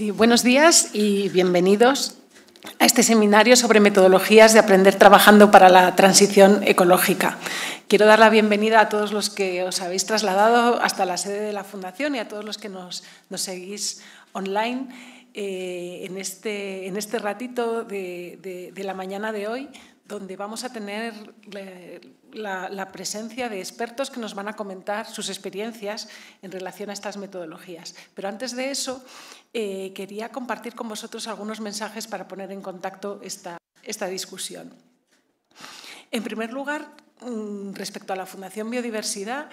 Buenos días y bienvenidos a este seminario sobre metodologías de aprender trabajando para la transición ecológica. Quiero dar la bienvenida a todos los que os habéis trasladado hasta la sede de la Fundación y a todos los que nos, seguís online eh, en, este, en, este, ratito de, de la mañana de hoy donde vamos a tener la, presencia de expertos que nos van a comentar sus experiencias en relación a estas metodologías. Pero antes de eso, eh, quería compartir con vosotros algunos mensajes para poner en contacto esta, esta discusión. En primer lugar, mm, respecto a la Fundación Biodiversidad,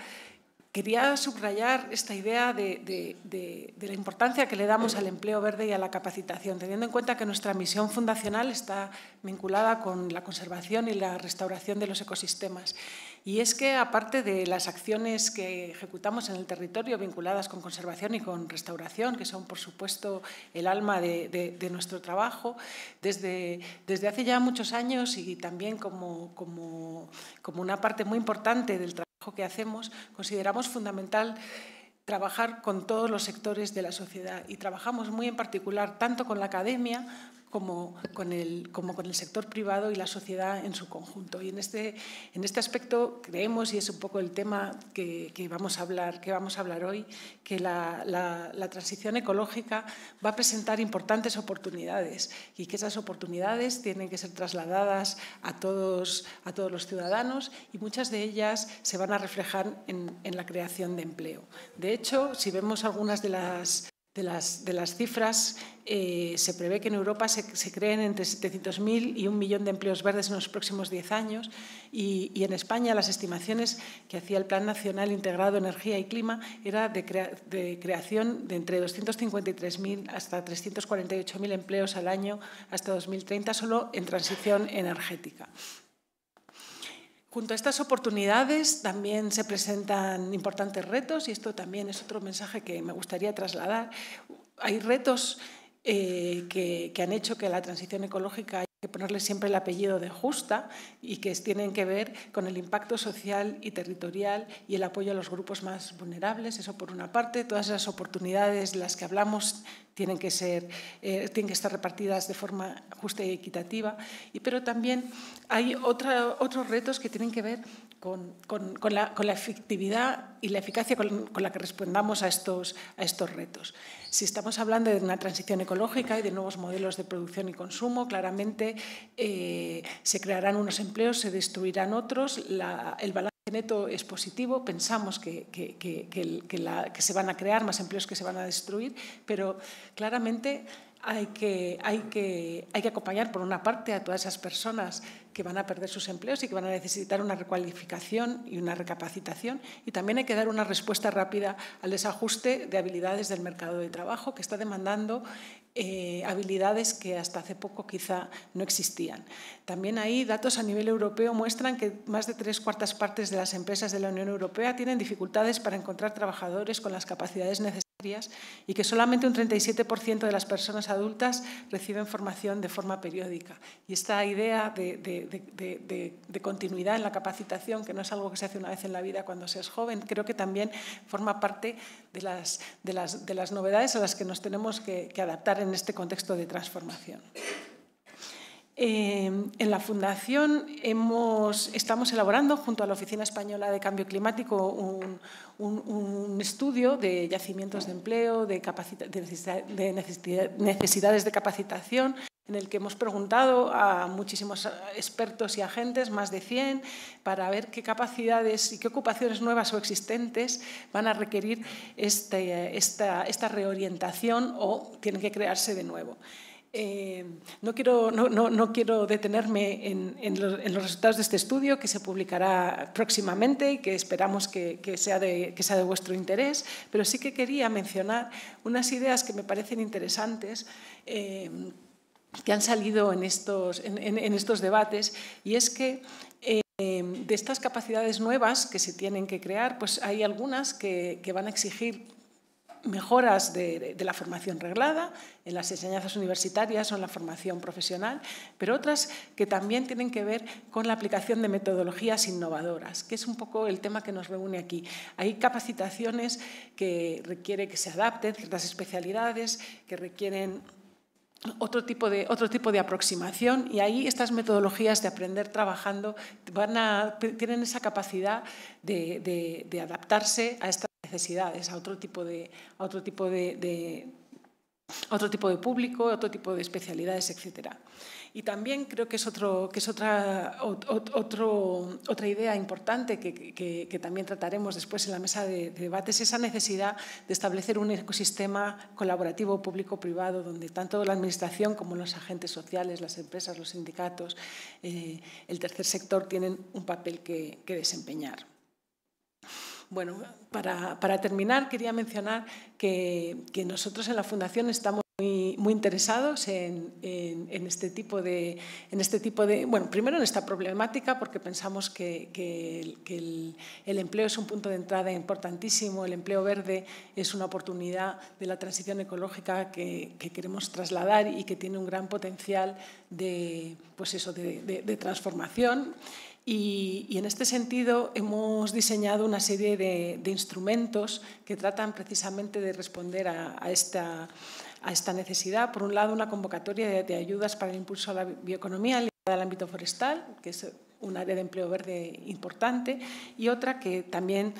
Quería subrayar esta idea de, la importancia que le damos al empleo verde y a la capacitación, teniendo en cuenta que nuestra misión fundacional está vinculada con la conservación y la restauración de los ecosistemas. Y es que, aparte de las acciones que ejecutamos en el territorio vinculadas con conservación y con restauración, que son, por supuesto, el alma de, nuestro trabajo, desde, desde, hace ya muchos años y también como, como, como una parte muy importante del trabajo, que hacemos, consideramos fundamental trabajar con todos los sectores de la sociedad. Y trabajamos muy en particular tanto con la academia como con, el, sector privado y la sociedad en su conjunto. Y en este, en este aspecto creemos, y es un poco el tema que, vamos, a hablar, que vamos a hablar hoy, que la, transición ecológica va a presentar importantes oportunidades y que esas oportunidades tienen que ser trasladadas a todos, a todos los ciudadanos y muchas de ellas se van a reflejar en la creación de empleo. De hecho, si vemos algunas de las de las, de las cifras, eh, se prevé que en Europa se, creen entre 700.000 y un millón de empleos verdes en los próximos 10 años y, en España las estimaciones que hacía el Plan Nacional Integrado Energía y Clima era de, de creación de entre 253.000 hasta 348.000 empleos al año hasta 2030 solo en transición energética. Junto a estas oportunidades también se presentan importantes retos y esto también es otro mensaje que me gustaría trasladar. Hay retos eh, que, han hecho que la transición ecológica hay que ponerle siempre el apellido de justa y que tienen que ver con el impacto social y territorial y el apoyo a los grupos más vulnerables. Eso por una parte, todas esas oportunidades de las que hablamos tienen que, ser, eh, tienen que estar repartidas de forma justa y equitativa, y, pero también hay otros retos que tienen que ver con, la, efectividad y la eficacia con, la que respondamos a estos, retos. Si estamos hablando de una transición ecológica y de nuevos modelos de producción y consumo, claramente eh, se crearán unos empleos, se destruirán otros, el balance neto es positivo, pensamos que, se van a crear más empleos que se van a destruir, pero claramente hay que, hay, que, acompañar, por una parte, a todas esas personas que van a perder sus empleos y que van a necesitar una recualificación y una recapacitación. Y también hay que dar una respuesta rápida al desajuste de habilidades del mercado de trabajo que está demandando eh, habilidades que hasta hace poco quizá no existían. También ahí datos a nivel europeo muestran que más de tres cuartas partes de las empresas de la Unión Europea tienen dificultades para encontrar trabajadores con las capacidades necesarias y que solamente un 37% de las personas adultas reciben formación de forma periódica. Y esta idea de, continuidad en la capacitación, que no es algo que se hace una vez en la vida cuando se es joven, creo que también forma parte de las, las novedades a las que nos tenemos que adaptar en este contexto de transformación. Eh, en la Fundación estamos elaborando, junto a la Oficina Española de Cambio Climático, un, estudio de yacimientos de empleo, de, necesidades de capacitación, en el que hemos preguntado a muchísimos expertos y agentes, más de 100, para ver qué capacidades y qué ocupaciones nuevas o existentes van a requerir este, esta reorientación o tienen que crearse de nuevo. Eh, no, quiero, no, quiero, detenerme en, los, resultados de este estudio que se publicará próximamente y que esperamos que, sea, de, que sea, de, vuestro interés, pero sí que quería mencionar unas ideas que me parecen interesantes. Eh, que han salido en estos, en, estos debates, y es que eh, de estas capacidades nuevas que se tienen que crear, pues hay algunas que, que van a exigir mejoras de, la formación reglada, en las enseñanzas universitarias o en la formación profesional, pero otras que también tienen que ver con la aplicación de metodologías innovadoras, que es un poco el tema que nos reúne aquí. Hay capacitaciones que requiere que se adapten ciertas especialidades, que requieren otro tipo, de, otro tipo de aproximación y ahí estas metodologías de aprender trabajando tienen esa capacidad de, de adaptarse a estas necesidades, a otro tipo de, a otro tipo de, otro tipo de público, otro tipo de especialidades, etcétera. Y también creo que es, otro, que es otra, otra idea importante que, que, también trataremos después en la mesa de, debates, esa necesidad de establecer un ecosistema colaborativo público-privado donde tanto la Administración como los agentes sociales, las empresas, los sindicatos, eh, el tercer sector tienen un papel que desempeñar. Bueno, para, terminar, quería mencionar que, nosotros en la Fundación estamos muy, interesados en, este tipo de, en este tipo de, bueno, primero en esta problemática porque pensamos que, el, empleo es un punto de entrada importantísimo, el empleo verde es una oportunidad de la transición ecológica que, queremos trasladar y que tiene un gran potencial de, pues eso, de transformación. Y, en este sentido hemos diseñado una serie de, instrumentos que tratan precisamente de responder a, esta, a, esta, necesidad. Por un lado, una convocatoria de, ayudas para el impulso a la bioeconomía ligada al ámbito forestal, que es un área de empleo verde importante y otra que también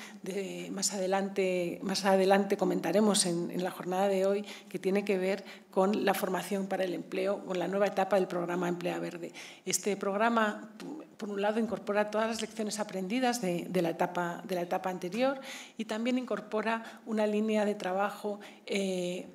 más, adelante, más adelante comentaremos en, la jornada de hoy, que tiene que ver con la formación para el empleo, con la nueva etapa del programa Emplea Verde. Este programa, por un lado, incorpora todas las lecciones aprendidas de, la, etapa, de la etapa anterior y también incorpora una línea de trabajo eh,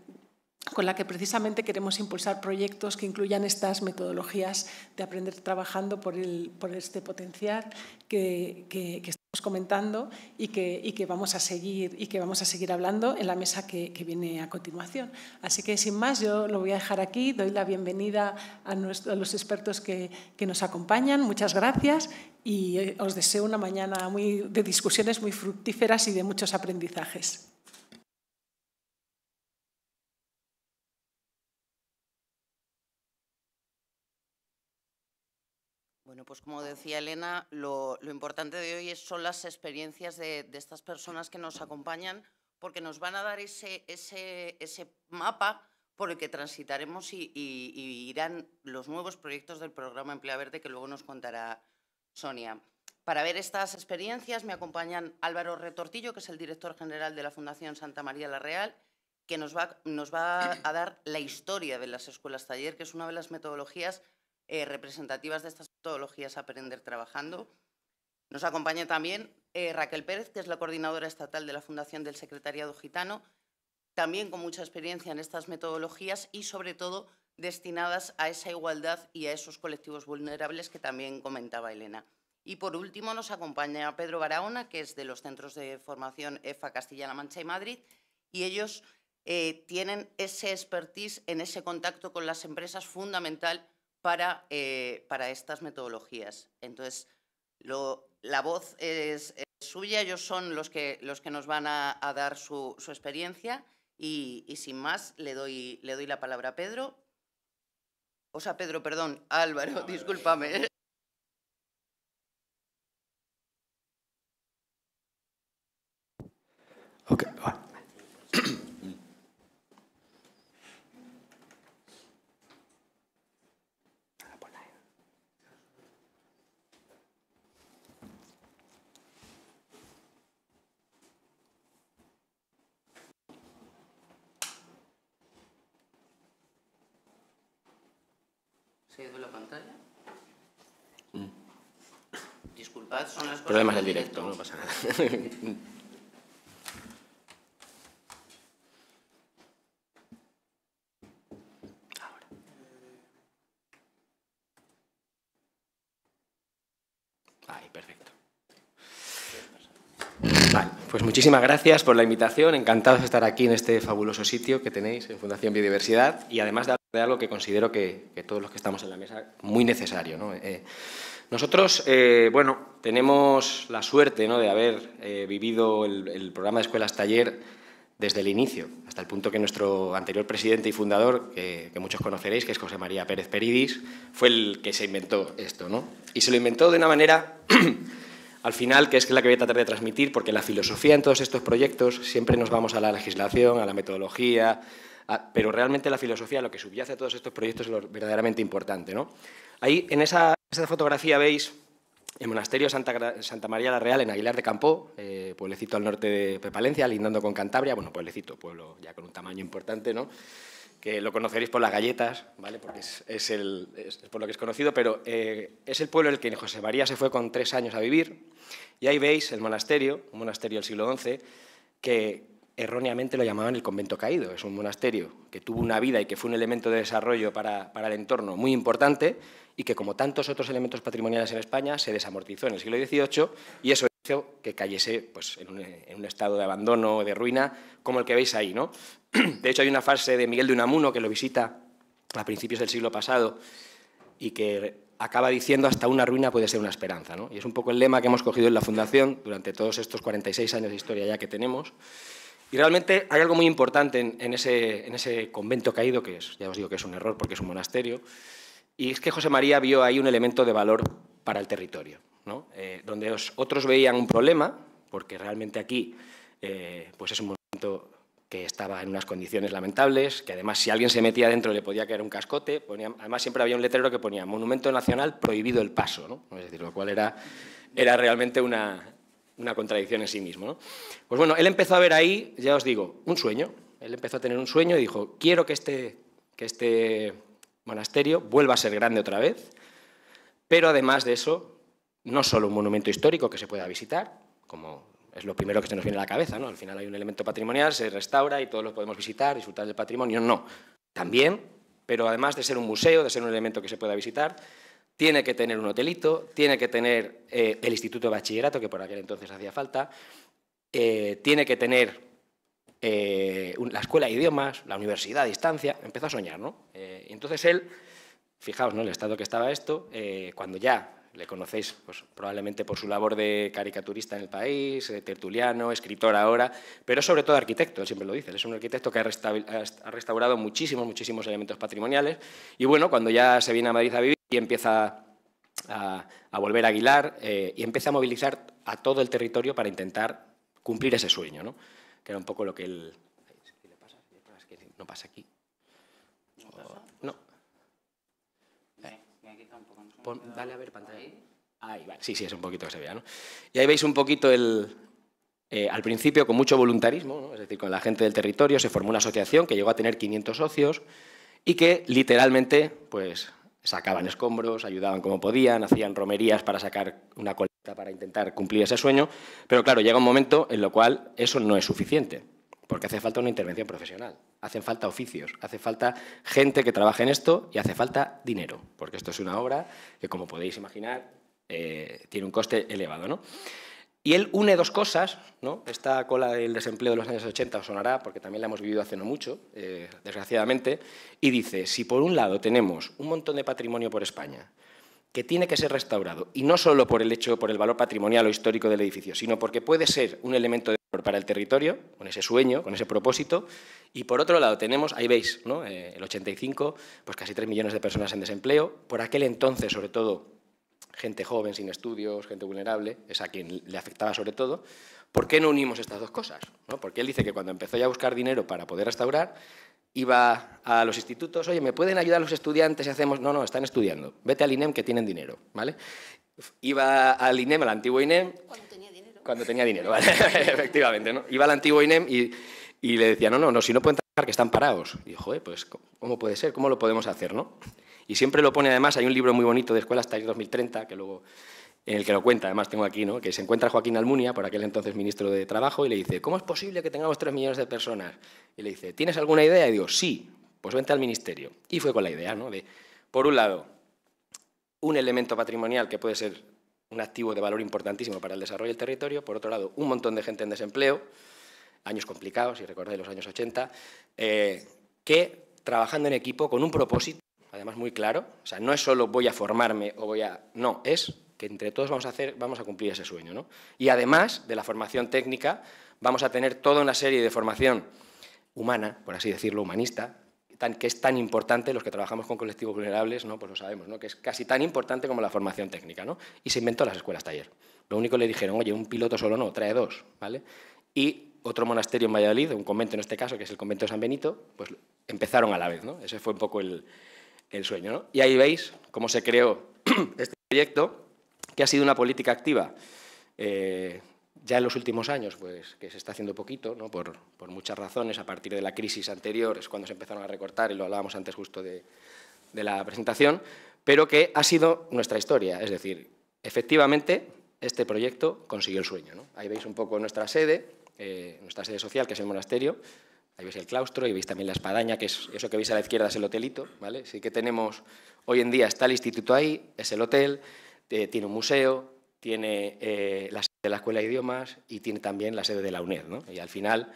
con la que precisamente queremos impulsar proyectos que incluyan estas metodologías de aprender trabajando por, el, por este potencial que, estamos comentando y que, vamos a seguir, y que vamos a seguir hablando en la mesa que, viene a continuación. Así que, sin más, yo lo voy a dejar aquí. Doy la bienvenida a, los expertos que, nos acompañan. Muchas gracias y eh, os deseo una mañana de discusiones muy fructíferas y de muchos aprendizajes. Bueno, pues como decía Elena, lo, importante de hoy son las experiencias de, estas personas que nos acompañan, porque nos van a dar ese, ese, mapa por el que transitaremos y, irán los nuevos proyectos del programa Emplea Verde que luego nos contará Sonia. Para ver estas experiencias me acompañan Álvaro Retortillo, que es el director general de la Fundación Santa María la Real, que nos va, nos va a dar la historia de las escuelas taller, que es una de las metodologías eh, representativas de estas metodologías Aprender Trabajando. Nos acompaña también eh, Raquel Pérez, que es la coordinadora estatal de la Fundación del Secretariado Gitano, también con mucha experiencia en estas metodologías y, sobre todo, destinadas a esa igualdad y a esos colectivos vulnerables que también comentaba Elena. Y, por último, nos acompaña Pedro Barahona, que es de los centros de formación EFA Castilla-La Mancha y Madrid, y ellos eh, tienen ese expertise en ese contacto con las empresas fundamental para, eh, para estas metodologías. Entonces, la voz es, suya, ellos son los que, los que nos van a, dar su, experiencia y, sin más le doy, le doy la palabra a Pedro. O sea, Pedro, perdón, Álvaro, discúlpame. Okay. la pantalla? Mm. Disculpad, son las Problemas del directo, no pasa nada. Ahí, perfecto. Vale, pues muchísimas gracias por la invitación. Encantados de estar aquí en este fabuloso sitio que tenéis en Fundación Biodiversidad y además de algo que considero que, todos los que estamos en la mesa muy necesario. Eh, nosotros, eh, bueno, tenemos la suerte de haber eh, vivido el, programa de escuelas taller desde el inicio, hasta el punto que nuestro anterior presidente y fundador, que, muchos conoceréis, que es José María Pérez Peridis, fue el que se inventó esto. ¿no? Y se lo inventó de una manera, al final, que es la que voy a tratar de transmitir, porque la filosofía en todos estos proyectos siempre nos vamos a la legislación, a la metodología, pero realmente la filosofía, lo que subyace a todos estos proyectos es lo verdaderamente importante. ¿no? Ahí, en esa, esa fotografía veis el monasterio Santa, Santa María la Real en Aguilar de Campo, eh, pueblecito al norte de Palencia, lindando con Cantabria, bueno, pueblecito, pueblo ya con un tamaño importante, ¿no? que lo conoceréis por las galletas, ¿vale? porque es, por lo que es conocido, pero eh, es el pueblo en el que José María se fue con tres años a vivir, y ahí veis el monasterio, un monasterio del siglo XI, que erróneamente lo llamaban el convento caído. Es un monasterio que tuvo una vida y que fue un elemento de desarrollo para, para el entorno muy importante, y que, como tantos otros elementos patrimoniales en España, se desamortizó en el siglo XVIII y eso hizo que cayese pues, en, un, estado de abandono, de ruina, como el que veis ahí. ¿no? De hecho, hay una fase de Miguel de Unamuno que lo visita a principios del siglo pasado y que acaba diciendo hasta una ruina puede ser una esperanza. Y es un poco el lema que hemos cogido en la Fundación durante todos estos 46 años de historia ya que tenemos. Y realmente hay algo muy importante en, ese, en ese convento caído, que es, ya os digo que es un error porque es un monasterio, y es que José María vio ahí un elemento de valor para el territorio, ¿no? Eh, donde otros veían un problema, porque realmente aquí eh, pues es un monumento que estaba en unas condiciones lamentables, que además si alguien se metía dentro le podía caer un cascote, además siempre había un letrero que ponía Monumento Nacional prohibido el paso, ¿no? es decir, lo cual era realmente una, una contradicción en sí mismo. ¿no? Pues bueno, él empezó a ver ahí, ya os digo, un sueño, él empezó a tener un sueño y dijo, quiero que este, que este monasterio vuelva a ser grande otra vez, pero además de eso, no solo un monumento histórico que se pueda visitar, como es lo primero que se nos viene a la cabeza, ¿no? Al final hay un elemento patrimonial, se restaura y todos lo podemos visitar, disfrutar del patrimonio, no. También, pero además de ser un museo, de ser un elemento que se pueda visitar, tiene que tener un hotelito, tiene que tener eh, el Instituto de Bachillerato, que por aquel entonces hacía falta, eh, tiene que tener eh, la escuela de idiomas, la universidad a distancia, empezó a soñar, ¿no? Eh, entonces él, fijaos, ¿no? El estado que estaba esto, eh, cuando ya le conocéis pues, probablemente por su labor de caricaturista en el país, tertuliano, escritor ahora, pero sobre todo arquitecto, él siempre lo dice, él es un arquitecto que ha, restaurado muchísimos, muchísimos elementos patrimoniales y bueno, cuando ya se viene a Madrid a vivir y empieza a, volver a Aguilar y empieza a movilizar a todo el territorio para intentar cumplir ese sueño, ¿no? que era un poco lo que él... No pasa aquí. No. dale a ver pantalla. Ahí, vale. Sí, sí, es un poquito que se vea, ¿no? Y ahí veis un poquito el... Eh, al principio, con mucho voluntarismo, ¿no? es decir, con la gente del territorio, se formó una asociación que llegó a tener 500 socios y que literalmente, pues, sacaban escombros, ayudaban como podían, hacían romerías para sacar una colecta para intentar cumplir ese sueño, pero claro, llega un momento en lo cual eso no es suficiente, porque hace falta una intervención profesional, hacen falta oficios, hace falta gente que trabaje en esto y hace falta dinero, porque esto es una obra que, como podéis imaginar, eh, tiene un coste elevado. ¿no? Y él une dos cosas, ¿no? esta cola del desempleo de los años 80 os sonará, porque también la hemos vivido hace no mucho, eh, desgraciadamente, y dice, si por un lado tenemos un montón de patrimonio por España, que tiene que ser restaurado, y no solo por el hecho, por el valor patrimonial o histórico del edificio, sino porque puede ser un elemento de valor para el territorio, con ese sueño, con ese propósito, y por otro lado tenemos, ahí veis, ¿no? Eh, el 85, pues casi 3 millones de personas en desempleo, por aquel entonces, sobre todo, gente joven, sin estudios, gente vulnerable, es a quien le afectaba sobre todo, ¿por qué no unimos estas dos cosas? Porque él dice que cuando empezó ya a buscar dinero para poder restaurar, iba a los institutos, oye, ¿me pueden ayudar los estudiantes si hacemos...? No, no, están estudiando, vete al INEM que tienen dinero, ¿vale? Iba al INEM, al antiguo INEM... Cuando tenía dinero. Cuando tenía dinero, ¿vale? Efectivamente, ¿no? Iba al antiguo INEM y, y, le decía, no, no, no, si no pueden trabajar, que están parados. Y dijo, pues, ¿cómo puede ser? ¿Cómo lo podemos hacer, no? Y siempre lo pone, además, hay un libro muy bonito de Escuela hasta el 2030, que luego, en el que lo cuenta, además tengo aquí, ¿no? que se encuentra Joaquín Almunia, por aquel entonces ministro de Trabajo, y le dice, ¿cómo es posible que tengamos tres millones de personas? Y le dice, ¿tienes alguna idea? Y digo, sí, pues vente al ministerio. Y fue con la idea, ¿no? De, por un lado, un elemento patrimonial que puede ser un activo de valor importantísimo para el desarrollo del territorio, por otro lado, un montón de gente en desempleo, años complicados, si recordáis los años 80, eh, que trabajando en equipo con un propósito además muy claro. O sea, no es solo voy a formarme o voy a... No, es que entre todos vamos a, hacer, vamos a cumplir ese sueño. ¿no? Y además de la formación técnica, vamos a tener toda una serie de formación humana, por así decirlo, humanista, que es tan importante, los que trabajamos con colectivos vulnerables, ¿no? pues lo sabemos, ¿no? que es casi tan importante como la formación técnica. ¿no? Y se inventó las escuelas taller. Lo único le dijeron, oye, un piloto solo no, trae dos. ¿vale? Y otro monasterio en Valladolid, un convento en este caso, que es el convento de San Benito, pues empezaron a la vez. ¿no? Ese fue un poco el, el sueño. ¿no? Y ahí veis cómo se creó este proyecto, que ha sido una política activa eh, ya en los últimos años, pues que se está haciendo poquito, ¿no? por, por, muchas razones, a partir de la crisis anterior es cuando se empezaron a recortar, y lo hablábamos antes justo de, de la presentación, pero que ha sido nuestra historia, es decir, efectivamente este proyecto consiguió el sueño. ¿no? Ahí veis un poco nuestra sede, eh, nuestra sede social, que es el monasterio, ahí veis el claustro y veis también la espadaña, que es eso que veis a la izquierda es el hotelito, ¿vale? Sí que tenemos, hoy en día está el instituto ahí, es el hotel, eh, tiene un museo, tiene eh, la de la Escuela de Idiomas y tiene también la sede de la UNED. ¿no? Y al final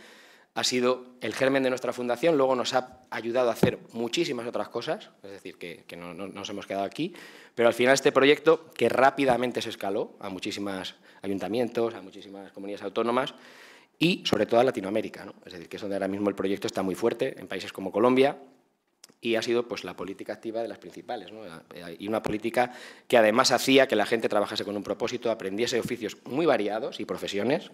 ha sido el germen de nuestra fundación, luego nos ha ayudado a hacer muchísimas otras cosas, es decir, que, no, nos hemos quedado aquí, pero al final este proyecto, que rápidamente se escaló a muchísimos ayuntamientos, a muchísimas comunidades autónomas y sobre todo a Latinoamérica, ¿no? es decir, que es donde ahora mismo el proyecto está muy fuerte, en países como Colombia, y ha sido pues, la política activa de las principales. ¿no? Y una política que además hacía que la gente trabajase con un propósito, aprendiese oficios muy variados y profesiones,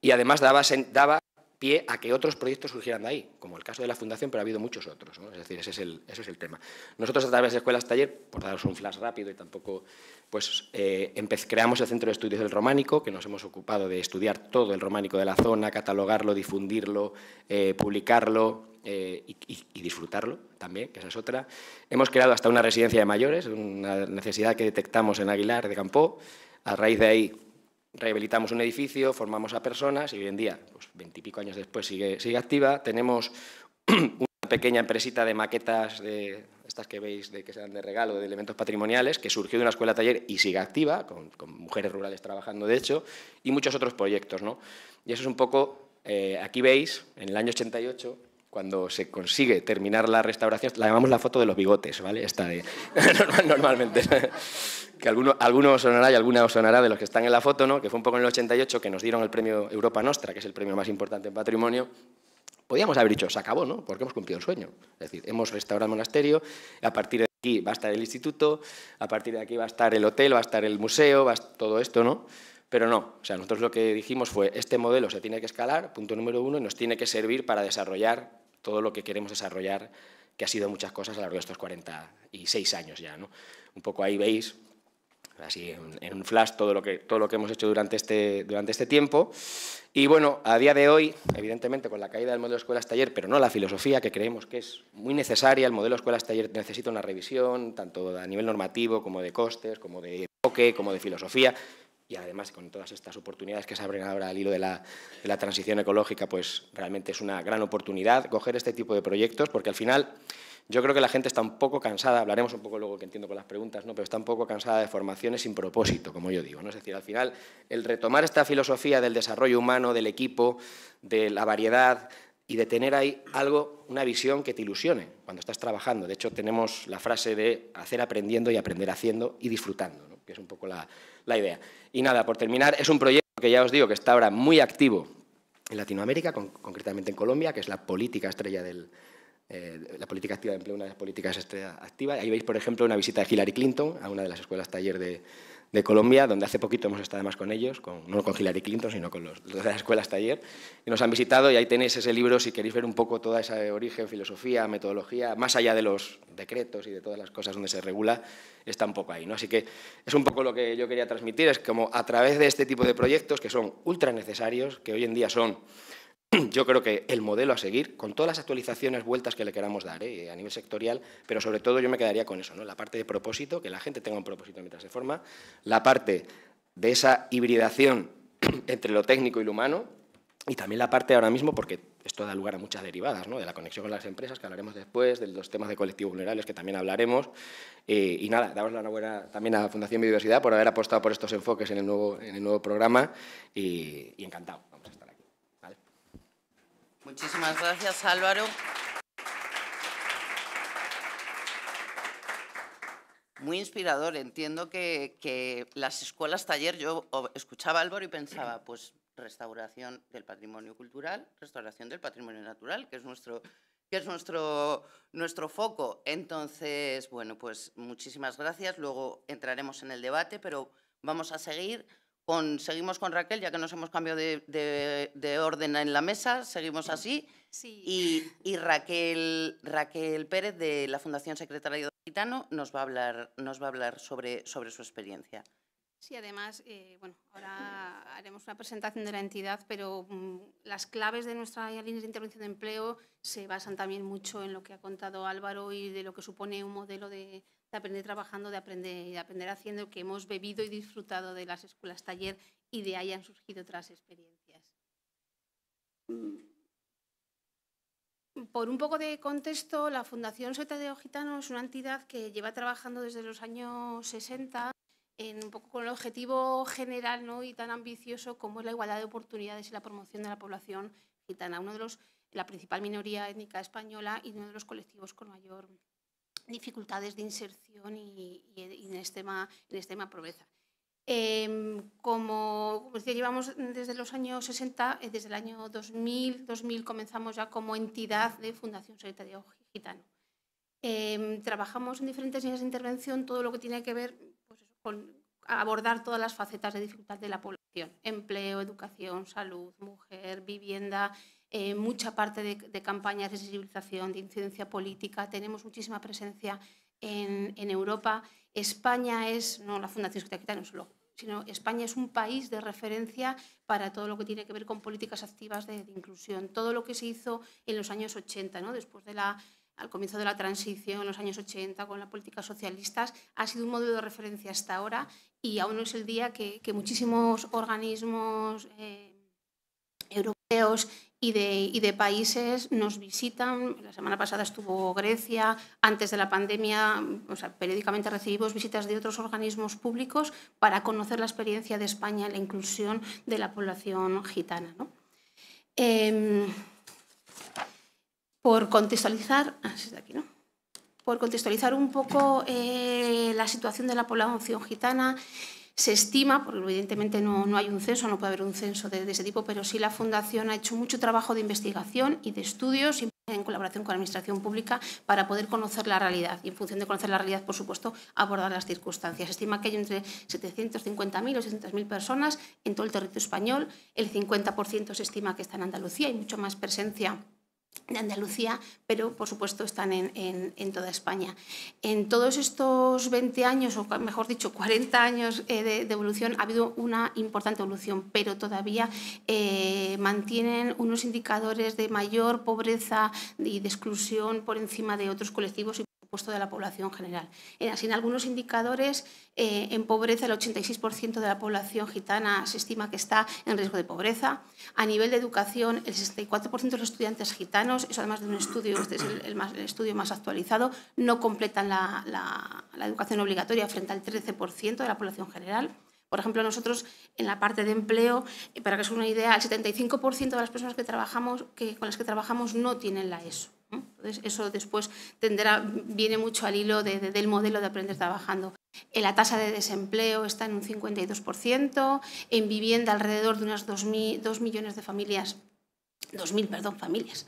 y además daba, daba pie a que otros proyectos surgieran de ahí, como el caso de la Fundación, pero ha habido muchos otros. Es decir, ese es, el, ese es el tema. Nosotros a través de Escuelas Taller, por daros un flash rápido y tampoco, pues eh, creamos el Centro de Estudios del Románico, que nos hemos ocupado de estudiar todo el románico de la zona, catalogarlo, difundirlo, eh, publicarlo, eh, y, disfrutarlo también, que esa es otra. Hemos creado hasta una residencia de mayores, una necesidad que detectamos en Aguilar de Campo. A raíz de ahí rehabilitamos un edificio, formamos a personas y hoy en día, pues veintipico años después, sigue, sigue activa. Tenemos una pequeña empresita de maquetas de estas que veis de que se dan de regalo, de elementos patrimoniales, que surgió de una escuela taller y sigue activa, con, mujeres rurales trabajando de hecho, y muchos otros proyectos. ¿no? Y eso es un poco, eh, aquí veis, en el año 88, cuando se consigue terminar la restauración, la llamamos la foto de los bigotes, ¿vale? Esta de, normalmente. que alguno, alguno sonará y alguna sonará de los que están en la foto, ¿no? Que fue un poco en el 88 que nos dieron el premio Europa Nostra, que es el premio más importante en patrimonio. Podríamos haber dicho, se acabó, ¿no? Porque hemos cumplido el sueño. Es decir, hemos restaurado el monasterio, a partir de aquí va a estar el instituto, a partir de aquí va a estar el hotel, va a estar el museo, va a todo esto, ¿no? Pero no, o sea, nosotros lo que dijimos fue, este modelo se tiene que escalar, punto número uno, y nos tiene que servir para desarrollar todo lo que queremos desarrollar, que ha sido muchas cosas a lo largo de estos 46 años ya. ¿no? Un poco ahí veis, así en, un flash, todo lo, que, todo lo que hemos hecho durante este, durante este tiempo. Y bueno, a día de hoy, evidentemente con la caída del modelo escuelas-taller, pero no la filosofía, que creemos que es muy necesaria, el modelo escuelas-taller necesita una revisión, tanto a nivel normativo como de costes, como de enfoque, como de filosofía, y además con todas estas oportunidades que se abren ahora al hilo de la, transición ecológica, pues realmente es una gran oportunidad coger este tipo de proyectos, porque al final yo creo que la gente está un poco cansada, hablaremos un poco luego que entiendo con las preguntas, ¿no? pero está un poco cansada de formaciones sin propósito, como yo digo. ¿no? Es decir, al final el retomar esta filosofía del desarrollo humano, del equipo, de la variedad, y de tener ahí algo, una visión que te ilusione cuando estás trabajando. De hecho, tenemos la frase de hacer aprendiendo y aprender haciendo y disfrutando. Que es un poco la, idea. Y nada, por terminar, es un proyecto que ya os digo que está ahora muy activo en Latinoamérica, concretamente en Colombia, que es la política estrella del, eh, la política activa de empleo, una de las políticas estrella activa. Ahí veis, por ejemplo, una visita de Hillary Clinton a una de las escuelas taller de, de Colombia, donde hace poquito hemos estado además con ellos, con, no con Hillary Clinton, sino con los, de las escuelas taller, y nos han visitado y ahí tenéis ese libro si queréis ver un poco toda esa origen, filosofía, metodología, más allá de los decretos y de todas las cosas donde se regula, está un poco ahí. ¿no? Así que es un poco lo que yo quería transmitir, es como a través de este tipo de proyectos que son ultra necesarios, que hoy en día son yo creo que el modelo a seguir, con todas las actualizaciones, vueltas que le queramos dar ¿eh? a nivel sectorial, pero sobre todo yo me quedaría con eso, ¿no? la parte de propósito, que la gente tenga un propósito mientras se forma, la parte de esa hibridación entre lo técnico y lo humano, y también la parte ahora mismo, porque esto da lugar a muchas derivadas, ¿no? de la conexión con las empresas, que hablaremos después, de los temas de colectivos vulnerables, que también hablaremos. Eh, y nada, damos la enhorabuena también a la Fundación Biodiversidad por haber apostado por estos enfoques en el nuevo, programa y, y encantado. Muchísimas gracias, Álvaro. Muy inspirador. Entiendo que, las escuelas taller, yo escuchaba Álvaro y pensaba, pues restauración del patrimonio cultural, restauración del patrimonio natural, que es nuestro que es nuestro, nuestro foco. Entonces, bueno, pues muchísimas gracias. Luego entraremos en el debate, pero vamos a seguir. Con, seguimos con Raquel, ya que nos hemos cambiado de, orden en la mesa, seguimos así. Y, y, Raquel, Raquel Pérez, de la Fundación Secretario Gitano, nos va a hablar, nos va a hablar sobre, sobre su experiencia. Sí, además, eh, bueno, ahora haremos una presentación de la entidad, pero mm, las claves de nuestra línea de intervención de empleo se basan también mucho en lo que ha contado Álvaro y de lo que supone un modelo de, aprender trabajando, de aprender, de aprender haciendo, que hemos bebido y disfrutado de las escuelas taller y de ahí han surgido otras experiencias. Mm. Por un poco de contexto, la Fundación de Gitano es una entidad que lleva trabajando desde los años 60 en un poco con el objetivo general ¿no? y tan ambicioso como es la igualdad de oportunidades y la promoción de la población gitana, uno de los, la principal minoría étnica española y uno de los colectivos con mayor dificultades de inserción y, en, extrema, en extrema pobreza. Em, como, decía, llevamos desde los años 60, eh, desde el año 2000, 2000 comenzamos ya como entidad de Fundación Solidario Gitano. Em, trabajamos en diferentes líneas de intervención, todo lo que tiene que ver con abordar todas las facetas de dificultad de la población, empleo, educación, salud, mujer, vivienda, eh, mucha parte de, campañas de sensibilización, de incidencia política, tenemos muchísima presencia en, Europa. España es, no la Fundación Secretaria no solo, sino España es un país de referencia para todo lo que tiene que ver con políticas activas de, de inclusión. Todo lo que se hizo en los años 80, ¿no? después de la al comienzo de la transición, en los años 80, con la política socialistas, ha sido un modelo de referencia hasta ahora y aún no es el día que, muchísimos organismos eh, europeos y de, países nos visitan. La semana pasada estuvo Grecia, antes de la pandemia, periódicamente recibimos visitas de otros organismos públicos para conocer la experiencia de España en la inclusión de la población gitana. ¿no? Em, por contextualizar, ah, por contextualizar un poco eh, la situación de la población gitana, se estima, porque evidentemente no, hay un censo, no puede haber un censo de, ese tipo, pero sí la Fundación ha hecho mucho trabajo de investigación y de estudios en colaboración con la Administración Pública para poder conocer la realidad. Y en función de conocer la realidad, por supuesto, abordar las circunstancias. Se estima que hay entre 750.000 o 600.000 personas en todo el territorio español, el 50% se estima que está en Andalucía, hay mucho más presencia de Andalucía, pero por supuesto están en, toda España. En todos estos 20 años, o mejor dicho, 40 años eh, de, evolución, ha habido una importante evolución, pero todavía eh, mantienen unos indicadores de mayor pobreza y de exclusión por encima de otros colectivos puesto de la población general. En, así, en algunos indicadores, eh, en pobreza, el 86% de la población gitana se estima que está en riesgo de pobreza. A nivel de educación, el 64% de los estudiantes gitanos, eso además de un estudio, este es el, estudio más actualizado, no completan la, la educación obligatoria frente al 13% de la población general. Por ejemplo, nosotros en la parte de empleo, eh, para que os una idea, el 75% de las personas que trabajamos, que, con las que trabajamos no tienen la ESO. Eso después tendrá, viene mucho al hilo del modelo de aprender trabajando. En la tasa de desempleo está en un 52%, en vivienda alrededor de unas 2, millones de familias, 2.000, perdón, familias,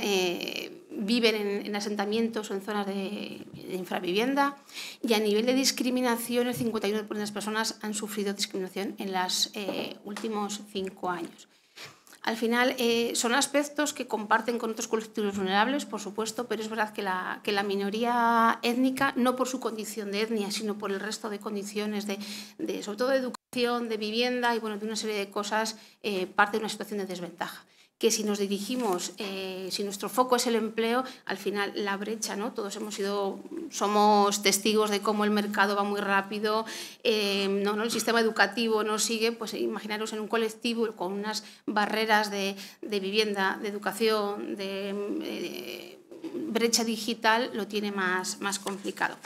eh, viven en, asentamientos o en zonas de, infravivienda y a nivel de discriminación el 51% de las personas han sufrido discriminación en los eh, últimos cinco años. Al final eh, son aspectos que comparten con otros colectivos vulnerables, por supuesto, pero es verdad que la, que la minoría étnica, no por su condición de etnia, sino por el resto de condiciones, de, de sobre todo de educación, de vivienda y bueno, de una serie de cosas, parte de una situación de desventaja que si nos dirigimos, eh, si nuestro foco es el empleo, al final la brecha, ¿no? Todos hemos sido, somos testigos de cómo el mercado va muy rápido, eh, no, el sistema educativo no sigue, pues imaginaros en un colectivo con unas barreras de, vivienda, de educación, de, eh, brecha digital, lo tiene más, más complicado.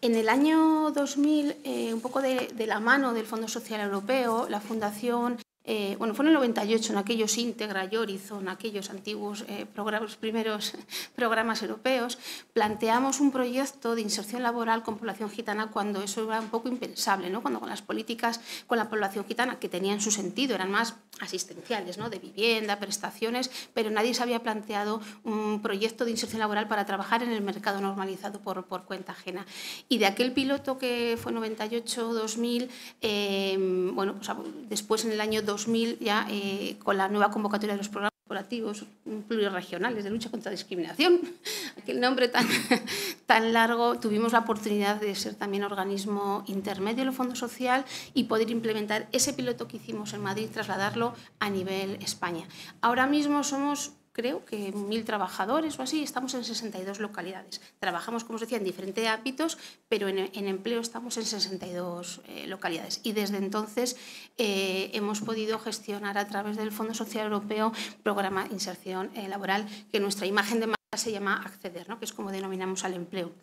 En el año 2000, un poco de la mano del Fondo Social Europeo, la Fundación eh, bueno, fue en el 98, en aquellos Integra y Horizon, aquellos antiguos eh, programas, primeros programas europeos, planteamos un proyecto de inserción laboral con población gitana cuando eso era un poco impensable, ¿no? cuando con las políticas con la población gitana, que tenían su sentido, eran más asistenciales, ¿no? de vivienda, prestaciones, pero nadie se había planteado un proyecto de inserción laboral para trabajar en el mercado normalizado por, por cuenta ajena. Y de aquel piloto que fue 98-2000, eh, bueno, pues, después en el año 2000, 2000 ya eh, con la nueva convocatoria de los programas corporativos pluriregionales de lucha contra la discriminación, aquel nombre tan, tan largo, tuvimos la oportunidad de ser también organismo intermedio en el Fondo Social y poder implementar ese piloto que hicimos en Madrid, trasladarlo a nivel España. Ahora mismo somos creo que mil trabajadores o así, estamos en 62 localidades. Trabajamos, como os decía, en diferentes ámbitos, pero en, empleo estamos en 62 eh, localidades. Y desde entonces eh, hemos podido gestionar a través del Fondo Social Europeo programa Inserción eh, Laboral, que nuestra imagen de marca se llama Acceder, ¿no? que es como denominamos al empleo.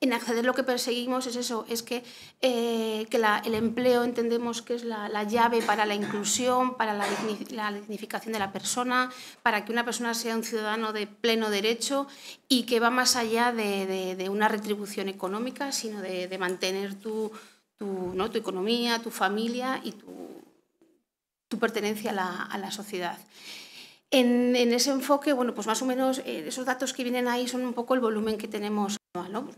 En acceder lo que perseguimos es eso, es que, eh, que el empleo entendemos que es la, llave para la inclusión, para la, dignificación de la persona, para que una persona sea un ciudadano de pleno derecho y que va más allá de, una retribución económica, sino de, mantener tu, ¿no? tu, economía, tu familia y tu, tu pertenencia a la, a la sociedad. En, en, ese enfoque, bueno, pues más o menos eh, esos datos que vienen ahí son un poco el volumen que tenemos ¿no? Pues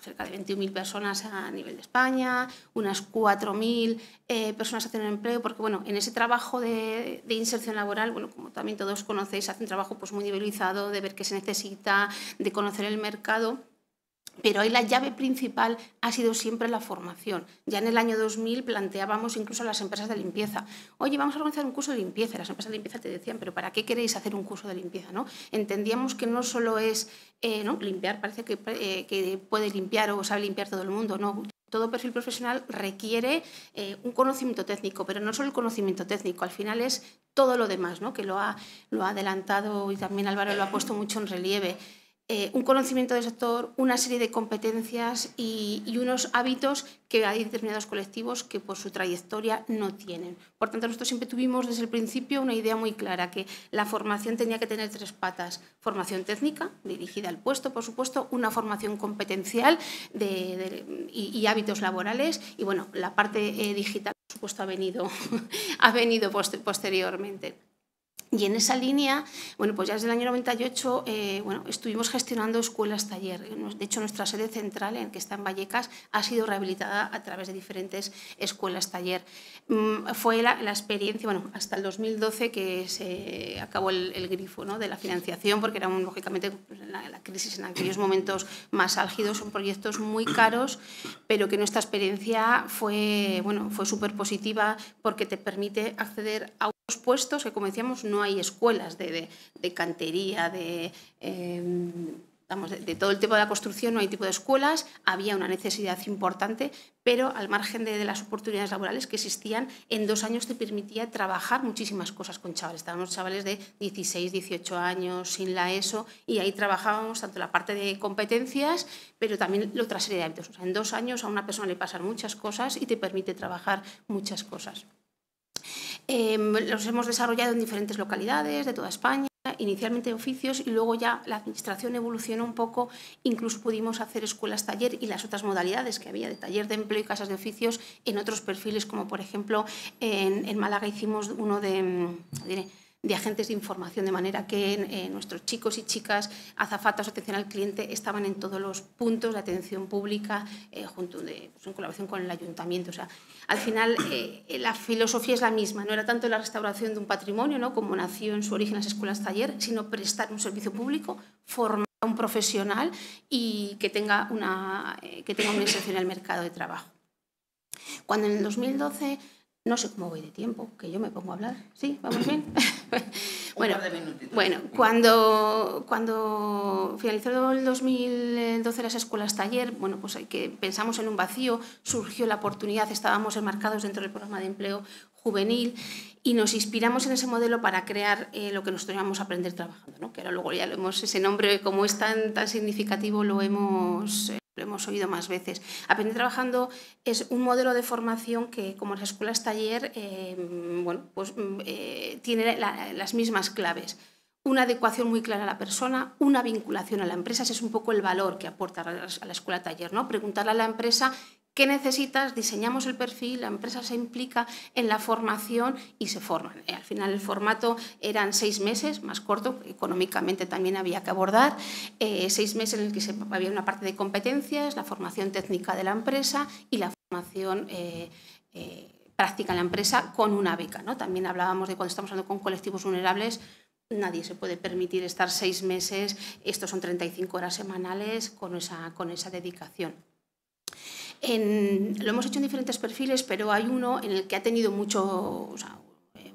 cerca de 21.000 personas a nivel de España, unas 4.000 eh, personas hacen empleo, porque bueno, en ese trabajo de, de, inserción laboral, bueno, como también todos conocéis, hace un trabajo pues, muy nivelizado de ver qué se necesita, de conocer el mercado pero ahí la llave principal ha sido siempre la formación. Ya en el año 2000 planteábamos incluso a las empresas de limpieza, oye, vamos a organizar un curso de limpieza. Las empresas de limpieza te decían, pero ¿para qué queréis hacer un curso de limpieza? ¿no? Entendíamos que no solo es eh, ¿no? limpiar, parece que, eh, que, puede limpiar o sabe limpiar todo el mundo, no. Todo perfil profesional requiere eh, un conocimiento técnico, pero no solo el conocimiento técnico, al final es todo lo demás, ¿no? que lo ha, lo ha adelantado y también Álvaro lo ha puesto mucho en relieve. Eh, un conocimiento del sector, una serie de competencias y, unos hábitos que hay determinados colectivos que por su trayectoria no tienen. Por tanto, nosotros siempre tuvimos desde el principio una idea muy clara, que la formación tenía que tener tres patas. Formación técnica, dirigida al puesto, por supuesto, una formación competencial y, hábitos laborales, y bueno, la parte eh, digital, por supuesto, ha venido, ha venido posteriormente. Y en esa línea, bueno, pues ya desde el año 98 eh, bueno, estuvimos gestionando escuelas taller. De hecho, nuestra sede central, en que está en Vallecas, ha sido rehabilitada a través de diferentes escuelas taller. Mm, fue la, experiencia, bueno, hasta el 2012 que se acabó el, grifo ¿no? de la financiación, porque era, lógicamente, la, la, crisis en aquellos momentos más álgidos, son proyectos muy caros, pero que nuestra experiencia fue, bueno, fue súper positiva porque te permite acceder a puestos que, como decíamos, no hay escuelas de, cantería, de, em, de, todo el tipo de la construcción, no hay tipo de escuelas, había una necesidad importante, pero al margen de, las oportunidades laborales que existían, en dos años te permitía trabajar muchísimas cosas con chavales. Estábamos chavales de 16, 18 años, sin la ESO, y ahí trabajábamos tanto la parte de competencias, pero también la otra serie de hábitos. en dos años a una persona le pasan muchas cosas y te permite trabajar muchas cosas. Em, los hemos desarrollado en diferentes localidades de toda España, inicialmente oficios y luego ya la administración evolucionó un poco, incluso pudimos hacer escuelas taller y las otras modalidades que había de taller de empleo y casas de oficios en otros perfiles, como por ejemplo en, Málaga hicimos uno de... Mm, de agentes de información, de manera que eh, nuestros chicos y chicas azafatas atención al cliente estaban en todos los puntos de atención pública eh, junto de, pues, en colaboración con el ayuntamiento. O sea, al final eh, la filosofía es la misma, no era tanto la restauración de un patrimonio, ¿no? como nació en su origen las escuelas taller, sino prestar un servicio público, formar a un profesional y que tenga una, que tenga una inserción en el mercado de trabajo. Cuando en el 2012 no sé cómo voy de tiempo, que yo me pongo a hablar. ¿Sí? ¿Vamos bien? bueno, bueno cuando, cuando finalizó el 2012 las escuelas taller, bueno, pues que pensamos en un vacío, surgió la oportunidad, estábamos enmarcados dentro del programa de empleo juvenil y nos inspiramos en ese modelo para crear eh, lo que nosotros llamamos aprender trabajando, ¿no? que ahora luego ya lo hemos, ese nombre como es tan, tan significativo lo hemos, eh, hemos oído más veces. Aprender trabajando es un modelo de formación que, como las escuelas taller, eh, bueno, pues, eh, tiene las mismas claves. Una adecuación muy clara a la persona, una vinculación a la empresa, ese es un poco el valor que aporta a la escuela taller, ¿no? Preguntarle a la empresa ¿Qué necesitas? Diseñamos el perfil, la empresa se implica en la formación y se forman. Eh, al final el formato eran seis meses, más corto, económicamente también había que abordar, eh, seis meses en el que se, había una parte de competencias, la formación técnica de la empresa y la formación eh, práctica en la empresa con una beca. ¿no? También hablábamos de cuando estamos hablando con colectivos vulnerables, Nadie se puede permitir estar seis meses, estos son 35 horas semanales, con esa, con esa dedicación lo hemos hecho en diferentes perfiles, pero hay uno en el que ha tenido mucho,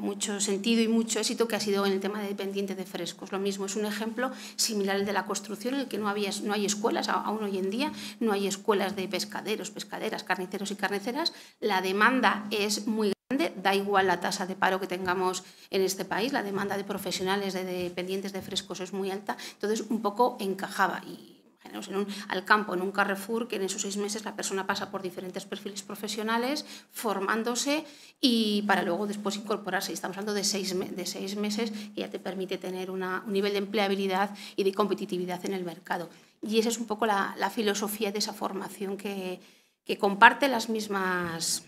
mucho sentido y mucho éxito, que ha sido en el tema de dependiente de frescos. Lo mismo, es un ejemplo similar al de la construcción, en el que no, había, no hay escuelas, aún hoy en día, no hay escuelas de pescaderos, pescaderas, carniceros y carniceras. La demanda es muy grande, da igual la tasa de paro que tengamos en este país, la demanda de profesionales de dependientes de frescos es muy alta, entonces un poco encajaba. Y al campo, en un Carrefour, que en esos seis meses la persona pasa por diferentes perfiles profesionales, formándose y para luego después incorporarse. Estamos hablando de seis, de seis meses que ya te permite tener un nivel de empleabilidad y de competitividad en el mercado. Y esa es un poco la, filosofía de esa formación que, que comparte las mismas,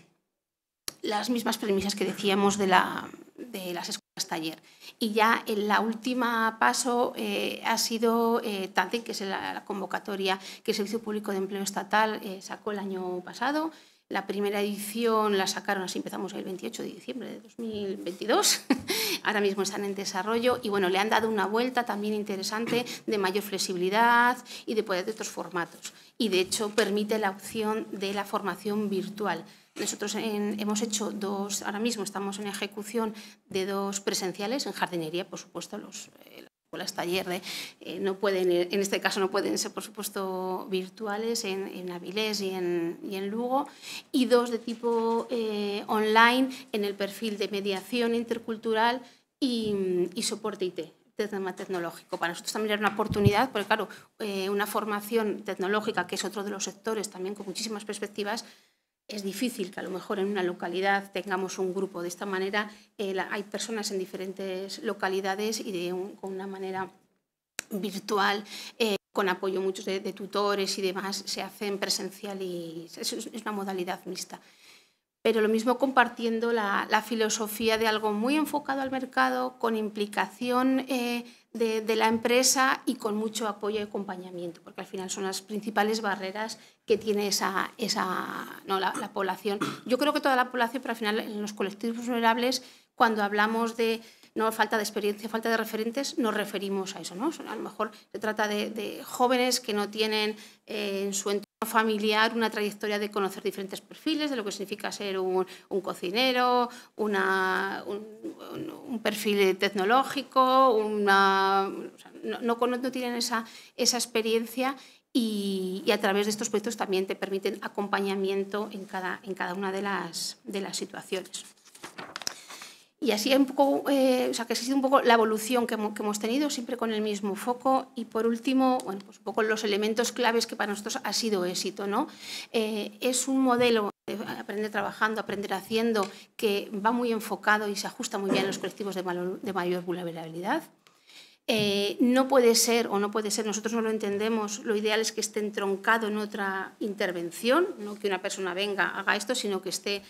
las mismas premisas que decíamos de, la, de las escuelas taller. Y ya en la última paso eh, ha sido eh, que es la, convocatoria que el Servicio Público de Empleo Estatal eh, sacó el año pasado. La primera edición la sacaron, así empezamos el 28 de diciembre de 2022. Ahora mismo están en desarrollo y bueno, le han dado una vuelta también interesante de mayor flexibilidad y de poder de otros formatos. Y de hecho permite la opción de la formación virtual. Nosotros hemos hecho dos, ahora mismo estamos en ejecución de dos presenciales en jardinería, por supuesto, los, eh, las taller eh, no pueden, en este caso no pueden ser, por supuesto, virtuales en, en Avilés y en, y en, Lugo, y dos de tipo eh, online en el perfil de mediación intercultural y, y soporte IT tema tecnológico. Para nosotros también era una oportunidad, porque claro, una formación tecnológica, que es otro de los sectores también con muchísimas perspectivas, es difícil que a lo mejor en una localidad tengamos un grupo. De esta manera eh, hay personas en diferentes localidades y de con una manera virtual, eh, con apoyo muchos de, tutores y demás, se hacen presencial y es, una modalidad mixta. Pero lo mismo compartiendo la, filosofía de algo muy enfocado al mercado, con implicación eh, de, la empresa y con mucho apoyo y acompañamiento, porque al final son las principales barreras que tiene esa, esa no, la, población. Yo creo que toda la población, pero al final en los colectivos vulnerables, cuando hablamos de no falta de experiencia, falta de referentes, nos referimos a eso. ¿no? A lo mejor se trata de, jóvenes que no tienen eh, en su entorno familiar una trayectoria de conocer diferentes perfiles, de lo que significa ser un, cocinero, un, perfil tecnológico, no, no, tienen esa, esa experiencia y, a través de estos proyectos también te permiten acompañamiento en cada, en cada una de las, de las situaciones. Y así un poco, eh, o sea, que ha sido un poco la evolución que hemos, tenido, siempre con el mismo foco. Y por último, bueno, pues un poco los elementos claves que para nosotros ha sido éxito. ¿no? Eh, es un modelo de aprender trabajando, aprender haciendo, que va muy enfocado y se ajusta muy bien a los colectivos de, de mayor vulnerabilidad. Eh, no puede ser, o no puede ser, nosotros no lo entendemos, lo ideal es que esté entroncado en otra intervención, no que una persona venga, haga esto, sino que esté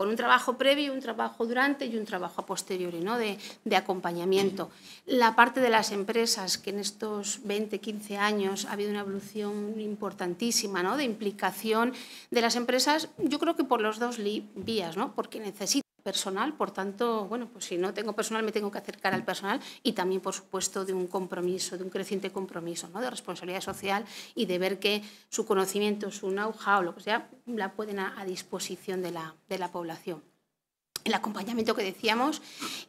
con un trabajo previo, un trabajo durante y un trabajo a posteriori, ¿no? de, acompañamiento. La parte de las empresas, que en estos 20, 15 años ha habido una evolución importantísima ¿no? de implicación de las empresas, yo creo que por los dos vías, ¿no? porque necesitan personal, por tanto, bueno, pues si no tengo personal me tengo que acercar al personal y también, por supuesto, de un compromiso, de un creciente compromiso, ¿no? de responsabilidad social y de ver que su conocimiento, su know-how, lo que sea, la pueden a, disposición de la, de la población el acompañamiento que decíamos.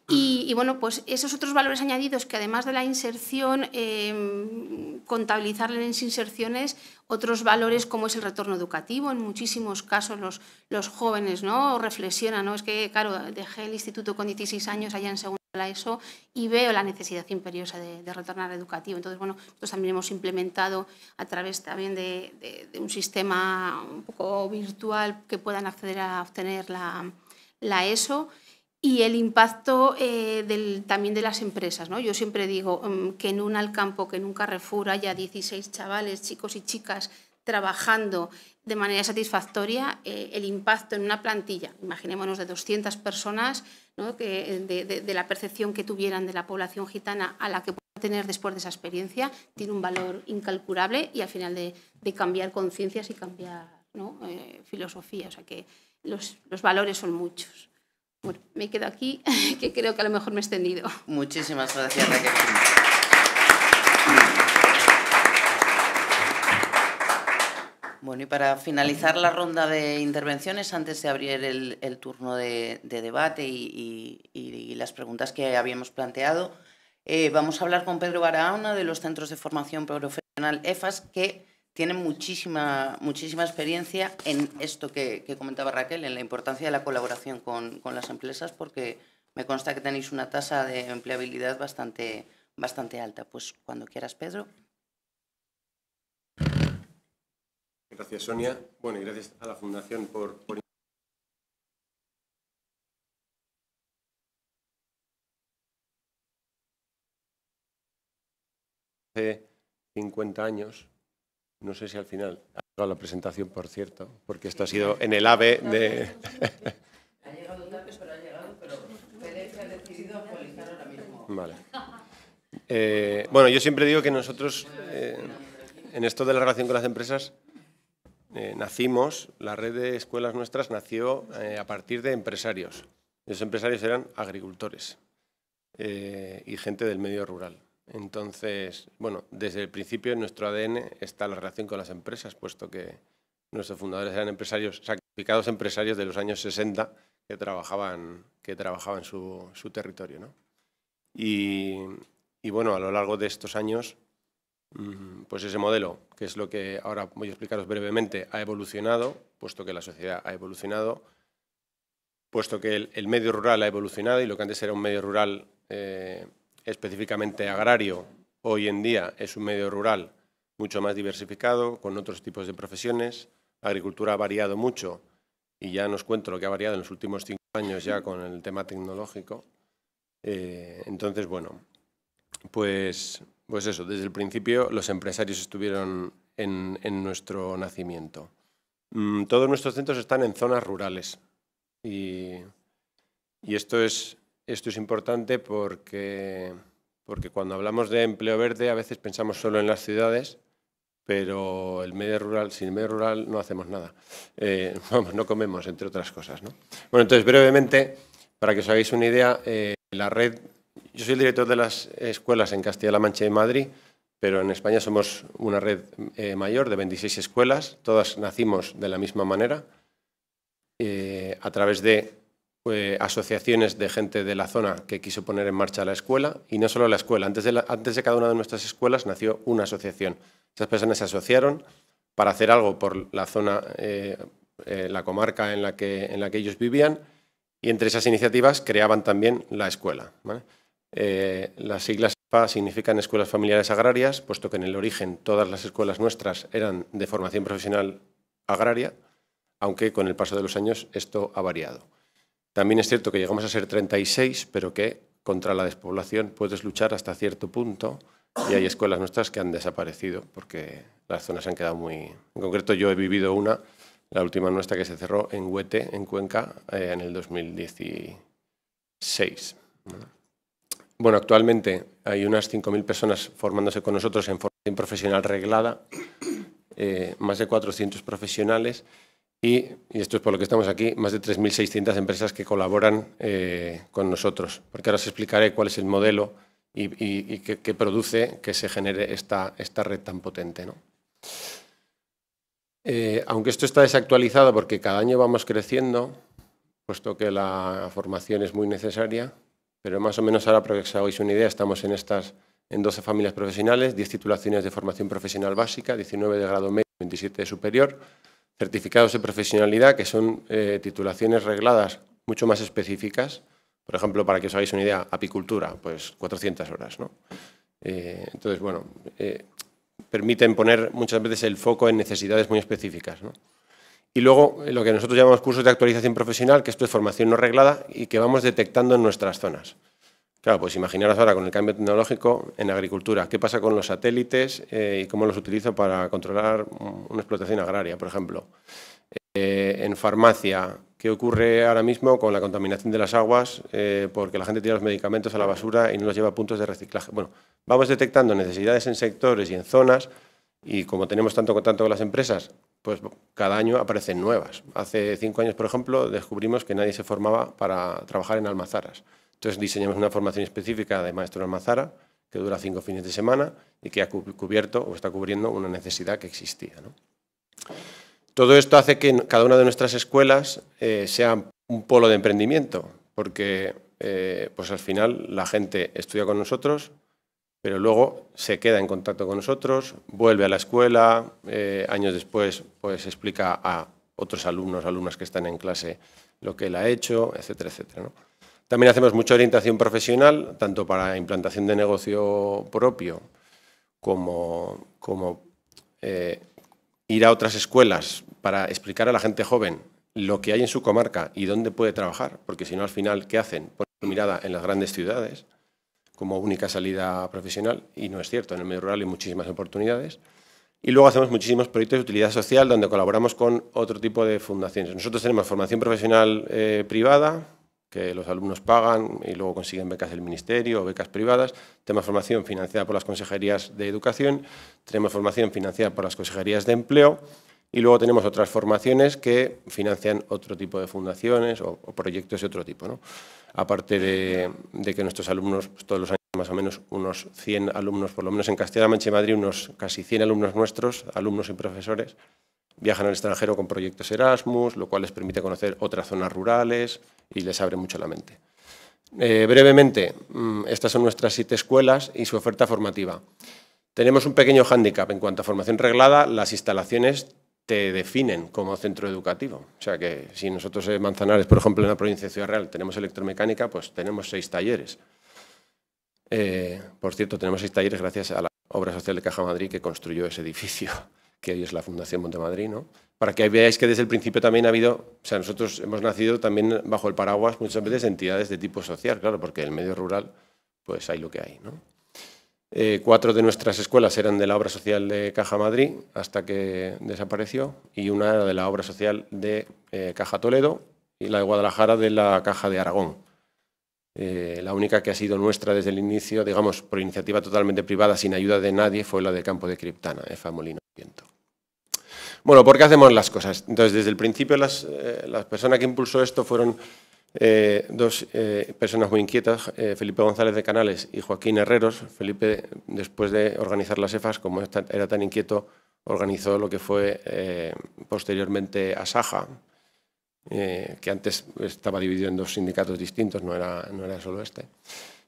Y, bueno, pues esos otros valores añadidos que además de la inserción, eh, contabilizar en inserciones otros valores como es el retorno educativo. En muchísimos casos los, los jóvenes ¿no? reflexionan, ¿no? es que, claro, dejé el instituto con 16 años allá en segundo la ESO y veo la necesidad imperiosa de, retornar educativo. Entonces, bueno, nosotros también hemos implementado a través también de, un sistema un poco virtual que puedan acceder a obtener la, la ESO y el impacto eh, del, también de las empresas. ¿no? Yo siempre digo mm, que en un Alcampo, que en un Carrefour haya 16 chavales, chicos y chicas trabajando de manera satisfactoria, eh, el impacto en una plantilla, imaginémonos de 200 personas, que, de, la percepción que tuvieran de la población gitana a la que pueda tener después de esa experiencia, tiene un valor incalculable y al final de, cambiar conciencias y cambiar eh, filosofía. O sea que los, los valores son muchos. Bueno, me quedo aquí, que creo que a lo mejor me he extendido. Muchísimas gracias, Raquel. Bueno, y para finalizar la ronda de intervenciones, antes de abrir el, turno de, debate y, las preguntas que habíamos planteado, eh, vamos a hablar con Pedro Barahona de los Centros de Formación Profesional EFAS, que tiene muchísima, muchísima experiencia en esto que, comentaba Raquel, en la importancia de la colaboración con, con, las empresas, porque me consta que tenéis una tasa de empleabilidad bastante, bastante alta. Pues cuando quieras, Pedro. Gracias, Sonia. Bueno, y gracias a la Fundación por, por... Hace 50 años, no sé si al final ha llegado la presentación, por cierto, porque esto ha sido en el AVE de... Ha llegado tarde, pero ha llegado, pero PDF ha decidido actualizar ahora mismo. Vale. Eh, bueno, yo siempre digo que nosotros, eh, en esto de la relación con las empresas, eh, nacimos, la red de escuelas nuestras nació a partir de empresarios. Esos empresarios eran agricultores y gente del medio rural. Entonces, bueno, desde el principio en nuestro ADN está la relación con las empresas, puesto que nuestros fundadores eran empresarios, sacrificados empresarios de los años 60 que trabajaban, que trabajaban su, su territorio. ¿no? Y, bueno, a lo largo de estos años Mm, pues ese modelo, que es lo que ahora voy a explicaros brevemente, ha evolucionado, puesto que la sociedad ha evolucionado, puesto que el, medio rural ha evolucionado y lo que antes era un medio rural eh, específicamente agrario, hoy en día es un medio rural mucho más diversificado, con otros tipos de profesiones. La agricultura ha variado mucho y ya nos cuento lo que ha variado en los últimos cinco años ya con el tema tecnológico. Eh, entonces, bueno, pues pues eso, desde el principio los empresarios estuvieron en, nuestro nacimiento. Mm, todos nuestros centros están en zonas rurales y, esto, es, esto es importante porque, porque cuando hablamos de empleo verde a veces pensamos solo en las ciudades, pero el medio rural, sin el medio rural no hacemos nada. Eh, vamos, no comemos, entre otras cosas. ¿no? Bueno, entonces brevemente, para que os hagáis una idea, eh, la red yo soy el director de las escuelas en Castilla-La Mancha y Madrid, pero en España somos una red eh, mayor de 26 escuelas, todas nacimos de la misma manera, a través de eh, asociaciones de gente de la zona que quiso poner en marcha la escuela, y no solo la escuela, antes de, cada una de nuestras escuelas nació una asociación. Esas personas se asociaron para hacer algo por la zona, la comarca en la, que, en la que ellos vivían, y entre esas iniciativas creaban también la escuela. Eh, las siglas EFA significan Escuelas Familiares Agrarias, puesto que en el origen todas las escuelas nuestras eran de formación profesional agraria, aunque con el paso de los años esto ha variado. También es cierto que llegamos a ser 36, pero que contra la despoblación puedes luchar hasta cierto punto y hay escuelas nuestras que han desaparecido porque las zonas han quedado muy... En concreto yo he vivido una, la última nuestra que se cerró en Huete, en Cuenca, eh, en el 2016. Bueno, actualmente hay unas 5.000 personas formándose con nosotros en formación profesional reglada, eh, más de 400 profesionales y, esto es por lo que estamos aquí, más de 3.600 empresas que colaboran eh, con nosotros. Porque ahora os explicaré cuál es el modelo y, qué, produce que se genere esta, red tan potente. Eh, aunque esto está desactualizado porque cada año vamos creciendo, puesto que la formación es muy necesaria, pero más o menos ahora, para que os hagáis una idea, estamos en estas en 12 familias profesionales, 10 titulaciones de formación profesional básica, 19 de grado medio, 27 de superior, certificados de profesionalidad, que son eh, titulaciones regladas mucho más específicas, Por ejemplo, para que os hagáis una idea, apicultura, pues 400 horas. ¿no? Eh, entonces, bueno, eh, permiten poner muchas veces el foco en necesidades muy específicas. ¿no? Y luego lo que nosotros llamamos cursos de actualización profesional, que esto es formación no reglada y que vamos detectando en nuestras zonas. Claro, pues imaginaros ahora con el cambio tecnológico en agricultura, ¿qué pasa con los satélites y cómo los utilizo para controlar una explotación agraria, por ejemplo? en farmacia, ¿Qué ocurre ahora mismo con la contaminación de las aguas? Eh, porque la gente tira los medicamentos a la basura y no los lleva a puntos de reciclaje. Bueno, vamos detectando necesidades en sectores y en zonas y como tenemos tanto contacto con las empresas, pues cada año aparecen nuevas. Hace cinco años, por ejemplo, descubrimos que nadie se formaba para trabajar en almazaras. Entonces diseñamos una formación específica de maestro almazara que dura cinco fines de semana y que ha cubierto o está cubriendo una necesidad que existía. Todo esto hace que cada una de nuestras escuelas eh, sea un polo de emprendimiento, porque eh, pues al final la gente estudia con nosotros, pero luego se queda en contacto con nosotros, vuelve a la escuela, eh, años después pues explica a otros alumnos, alumnas que están en clase lo que él ha hecho, etcétera, etcétera. También hacemos mucha orientación profesional, tanto para implantación de negocio propio como, como ir a otras escuelas para explicar a la gente joven lo que hay en su comarca y dónde puede trabajar, porque si no al final, ¿qué hacen? Ponen su mirada en las grandes ciudades como única salida profesional y no es cierto, en el medio rural hay muchísimas oportunidades. Y luego hacemos muchísimos proyectos de utilidad social donde colaboramos con otro tipo de fundaciones. Nosotros tenemos formación profesional eh, privada, que los alumnos pagan y luego consiguen becas del Ministerio o becas privadas. Tenemos formación financiada por las consejerías de educación, tenemos formación financiada por las consejerías de empleo y luego tenemos otras formaciones que financian otro tipo de fundaciones o, proyectos de otro tipo. ¿no? Aparte de, que nuestros alumnos, pues, todos los años más o menos unos 100 alumnos, por lo menos en Castilla-La Mancha y Madrid, unos casi 100 alumnos nuestros, alumnos y profesores, viajan al extranjero con proyectos Erasmus, lo cual les permite conocer otras zonas rurales y les abre mucho la mente. Eh, brevemente, mm, estas son nuestras siete escuelas y su oferta formativa. Tenemos un pequeño hándicap en cuanto a formación reglada, las instalaciones te definen como centro educativo. O sea que si nosotros en Manzanares, por ejemplo, en la provincia de Ciudad Real, tenemos electromecánica, pues tenemos seis talleres. Eh, por cierto, tenemos seis talleres gracias a la obra social de Caja Madrid que construyó ese edificio que hoy es la Fundación Montemadrid, ¿no? Para que veáis que desde el principio también ha habido, o sea, nosotros hemos nacido también bajo el paraguas muchas veces de entidades de tipo social, claro, porque en el medio rural pues hay lo que hay. Eh, cuatro de nuestras escuelas eran de la obra social de Caja Madrid hasta que desapareció y una era de la obra social de eh, Caja Toledo y la de Guadalajara de la Caja de Aragón. Eh, la única que ha sido nuestra desde el inicio, digamos, por iniciativa totalmente privada, sin ayuda de nadie, fue la de Campo de Criptana, EFA Molino Viento. Bueno, ¿por qué hacemos las cosas? Entonces, desde el principio, las, eh, la persona que impulsó esto fueron eh, dos personas muy inquietas, Felipe González de Canales y Joaquín Herreros. Felipe, después de organizar las EFAs, como era tan inquieto, organizó lo que fue posteriormente Asaja, eh, que antes estaba dividido en dos sindicatos distintos, no era, no era solo este,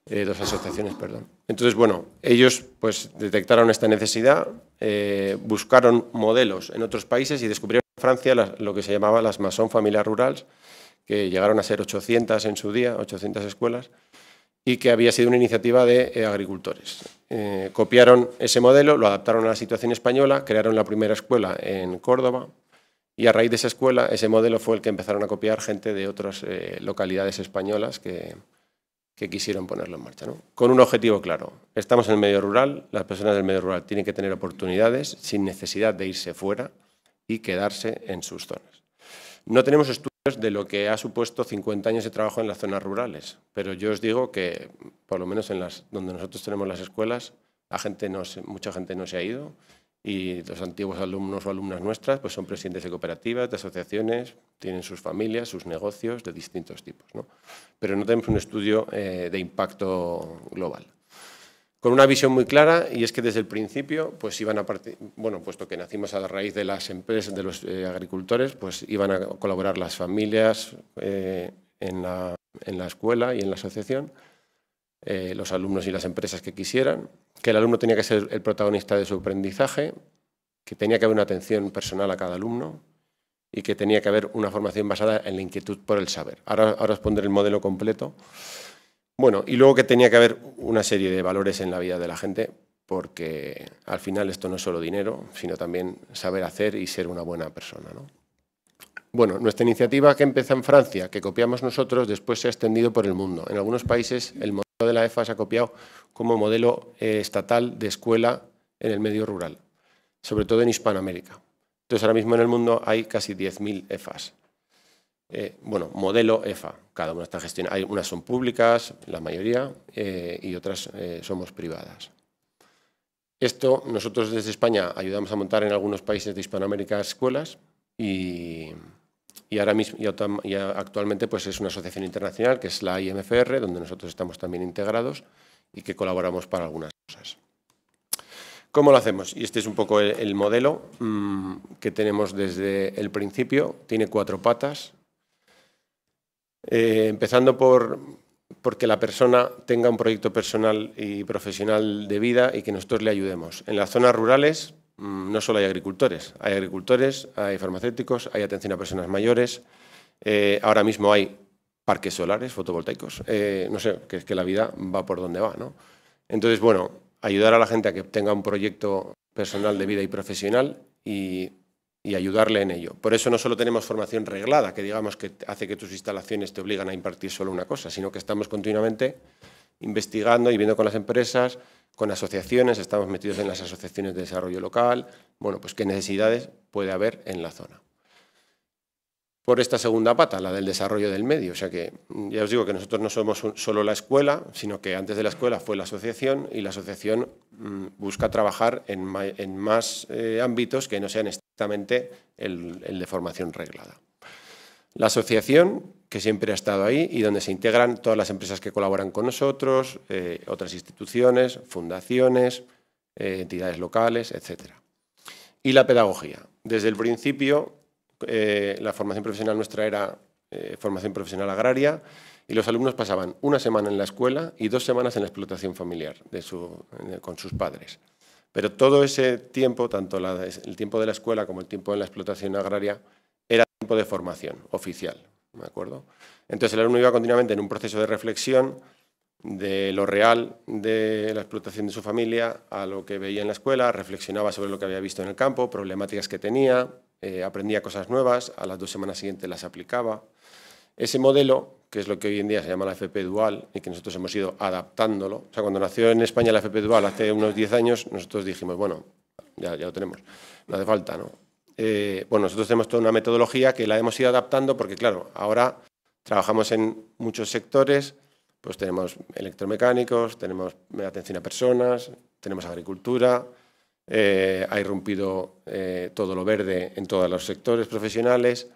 eh, dos asociaciones, perdón. Entonces, bueno, ellos pues detectaron esta necesidad, eh, buscaron modelos en otros países y descubrieron en Francia lo que se llamaba las Mason Familias Rurales, que llegaron a ser 800 en su día, 800 escuelas, y que había sido una iniciativa de agricultores. copiaron ese modelo, lo adaptaron a la situación española, crearon la primera escuela en Córdoba, y a raíz de esa escuela, ese modelo fue el que empezaron a copiar gente de otras eh, localidades españolas que, quisieron ponerlo en marcha. Con un objetivo claro. Estamos en el medio rural, las personas del medio rural tienen que tener oportunidades sin necesidad de irse fuera y quedarse en sus zonas. No tenemos estudios de lo que ha supuesto 50 años de trabajo en las zonas rurales, pero yo os digo que, por lo menos en las donde nosotros tenemos las escuelas, la gente no mucha gente no se ha ido y los antiguos alumnos o alumnas nuestras pues son presidentes de cooperativas, de asociaciones, tienen sus familias, sus negocios de distintos tipos. ¿no? Pero no tenemos un estudio eh, de impacto global. Con una visión muy clara y es que desde el principio pues iban a bueno, puesto que nacimos a la raíz de las empresas, de los eh, agricultores, pues iban a colaborar las familias eh, en, la, en la escuela y en la asociación eh, los alumnos y las empresas que quisieran, que el alumno tenía que ser el protagonista de su aprendizaje, que tenía que haber una atención personal a cada alumno y que tenía que haber una formación basada en la inquietud por el saber. Ahora, ahora os pondré el modelo completo. Bueno, y luego que tenía que haber una serie de valores en la vida de la gente, porque al final esto no es solo dinero, sino también saber hacer y ser una buena persona. Bueno, nuestra iniciativa que empieza en Francia, que copiamos nosotros, después se ha extendido por el mundo. En algunos países el modelo de la EFA se ha copiado como modelo eh, estatal de escuela en el medio rural, sobre todo en Hispanoamérica. Entonces, ahora mismo en el mundo hay casi 10.000 EFAs. Eh, bueno, modelo EFA, cada una está gestionada. Hay unas son públicas, la mayoría, eh, y otras somos privadas. Esto nosotros desde España ayudamos a montar en algunos países de Hispanoamérica escuelas y, ahora mismo y actualmente pues es una asociación internacional que es la IMFR, donde nosotros estamos también integrados y que colaboramos para algunas cosas. ¿Cómo lo hacemos? Y este es un poco el, modelo mm, que tenemos desde el principio. Tiene cuatro patas. Eh, empezando por porque la persona tenga un proyecto personal y profesional de vida y que nosotros le ayudemos. En las zonas rurales no solo hay agricultores, hay agricultores, hay farmacéuticos, hay atención a personas mayores, eh, ahora mismo hay parques solares, fotovoltaicos, eh, no sé, que es que la vida va por donde va, ¿no? Entonces, bueno, ayudar a la gente a que tenga un proyecto personal de vida y profesional y, ayudarle en ello. Por eso no solo tenemos formación reglada, que digamos que hace que tus instalaciones te obligan a impartir solo una cosa, sino que estamos continuamente investigando y viendo con las empresas, con asociaciones, estamos metidos en las asociaciones de desarrollo local, bueno, pues qué necesidades puede haber en la zona por esta segunda pata, la del desarrollo del medio. O sea que mm, ya os digo que nosotros no somos solo la escuela, sino que antes de la escuela fue la asociación y la asociación mm, busca trabajar en, más eh, ámbitos que no sean estrictamente el, de formación reglada. La asociación, que siempre ha estado ahí y donde se integran todas las empresas que colaboran con nosotros, eh, otras instituciones, fundaciones, eh, entidades locales, etc. Y la pedagogía. Desde el principio eh, la formación profesional nuestra era formación profesional agraria y los alumnos pasaban una semana en la escuela y dos semanas en la explotación familiar con sus padres. Pero todo ese tiempo, tanto el tiempo de la escuela como el tiempo en la explotación agraria, tiempo de formación oficial. ¿me acuerdo? Entonces el alumno iba continuamente en un proceso de reflexión de lo real de la explotación de su familia a lo que veía en la escuela, reflexionaba sobre lo que había visto en el campo, problemáticas que tenía, eh, aprendía cosas nuevas, a las dos semanas siguientes las aplicaba. Ese modelo, que es lo que hoy en día se llama la FP Dual y que nosotros hemos ido adaptándolo, o sea, cuando nació en España la FP Dual hace unos 10 años, nosotros dijimos, bueno, ya, ya lo tenemos, no hace falta, ¿no? Eh, bueno, nosotros tenemos toda una metodología que la hemos ido adaptando porque, claro, ahora trabajamos en muchos sectores, pues tenemos electromecánicos, tenemos atención a personas, tenemos agricultura, eh, ha irrumpido eh, todo lo verde en todos los sectores profesionales.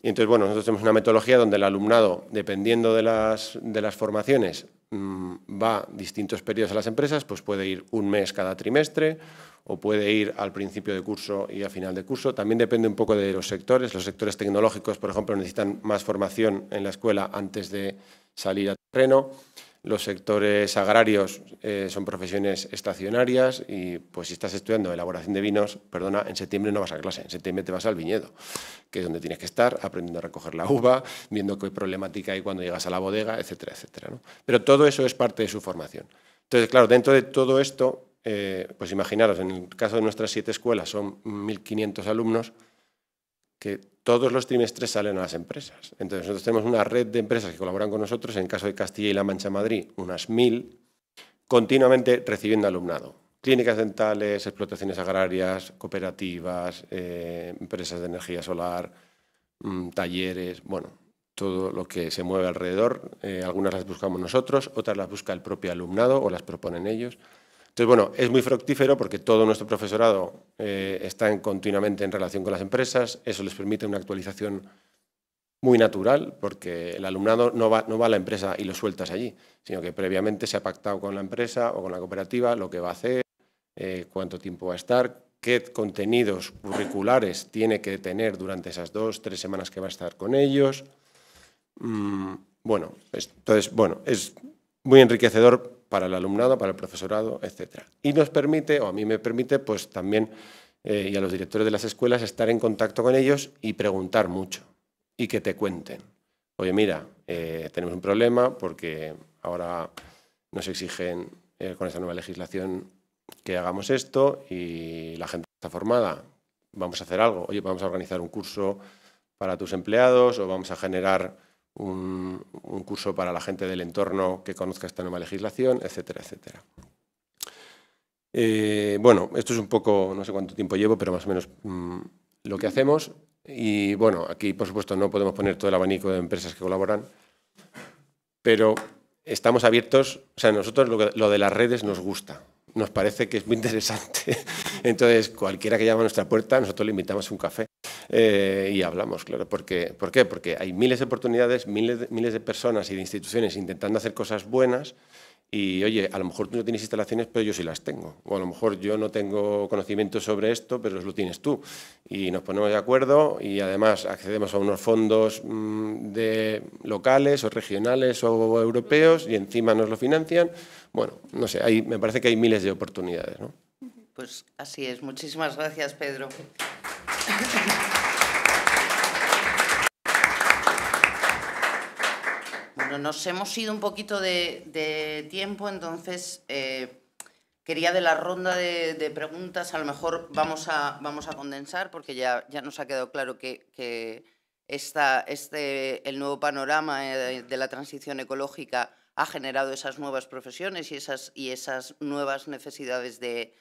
Y entonces, bueno, nosotros tenemos una metodología donde el alumnado, dependiendo de las, de las formaciones, mm, va distintos periodos a las empresas, pues puede ir un mes cada trimestre o puede ir al principio de curso y a final de curso. También depende un poco de los sectores. Los sectores tecnológicos, por ejemplo, necesitan más formación en la escuela antes de salir a terreno. Los sectores agrarios eh, son profesiones estacionarias y pues si estás estudiando elaboración de vinos, perdona, en septiembre no vas a clase, en septiembre te vas al viñedo, que es donde tienes que estar aprendiendo a recoger la uva, viendo qué problemática hay cuando llegas a la bodega, etcétera, etcétera. Pero todo eso es parte de su formación. Entonces, claro, dentro de todo esto, eh, pues imaginaros, en el caso de nuestras siete escuelas son 1.500 alumnos, que todos los trimestres salen a las empresas. Entonces, nosotros tenemos una red de empresas que colaboran con nosotros, en el caso de Castilla y La Mancha Madrid, unas mil, continuamente recibiendo alumnado. Clínicas dentales, explotaciones agrarias, cooperativas, eh, empresas de energía solar, mm, talleres, bueno, todo lo que se mueve alrededor. Eh, algunas las buscamos nosotros, otras las busca el propio alumnado o las proponen ellos. Entonces, bueno, es muy fructífero porque todo nuestro profesorado eh, está continuamente en relación con las empresas, eso les permite una actualización muy natural, porque el alumnado no va, no va a la empresa y lo sueltas allí, sino que previamente se ha pactado con la empresa o con la cooperativa lo que va a hacer, eh, cuánto tiempo va a estar, qué contenidos curriculares tiene que tener durante esas dos, tres semanas que va a estar con ellos. Mm, bueno, entonces, bueno, es muy enriquecedor para el alumnado, para el profesorado, etc. Y nos permite, o a mí me permite, pues también eh, y a los directores de las escuelas estar en contacto con ellos y preguntar mucho y que te cuenten. Oye, mira, eh, tenemos un problema porque ahora nos exigen eh, con esta nueva legislación que hagamos esto y la gente está formada. Vamos a hacer algo. Oye, vamos a organizar un curso para tus empleados o vamos a generar un, curso para la gente del entorno que conozca esta nueva legislación, etcétera, etcétera. Eh, bueno, esto es un poco, no sé cuánto tiempo llevo, pero más o menos mm, lo que hacemos. Y bueno, aquí por supuesto no podemos poner todo el abanico de empresas que colaboran, pero estamos abiertos, o sea, nosotros lo, de las redes nos gusta, nos parece que es muy interesante. Entonces, cualquiera que llame a nuestra puerta, nosotros le invitamos a un café eh, y hablamos, claro. Porque, ¿Por qué? Porque hay miles de oportunidades, miles miles de personas y de instituciones intentando hacer cosas buenas y oye, a lo mejor tú no tienes instalaciones, pero yo sí las tengo. O a lo mejor yo no tengo conocimiento sobre esto, pero lo tienes tú. Y nos ponemos de acuerdo y además accedemos a unos fondos mm, de locales o regionales o europeos y encima nos lo financian. Bueno, no sé, hay, me parece que hay miles de oportunidades. ¿no? Pues así es. Muchísimas gracias, Pedro. nos hemos ido un poquito de, tiempo, entonces eh, quería de la ronda de, preguntas, a lo mejor vamos a, vamos a condensar, porque ya, ya nos ha quedado claro que, este, el nuevo panorama eh, de la transición ecológica ha generado esas nuevas profesiones y esas, y esas nuevas necesidades de,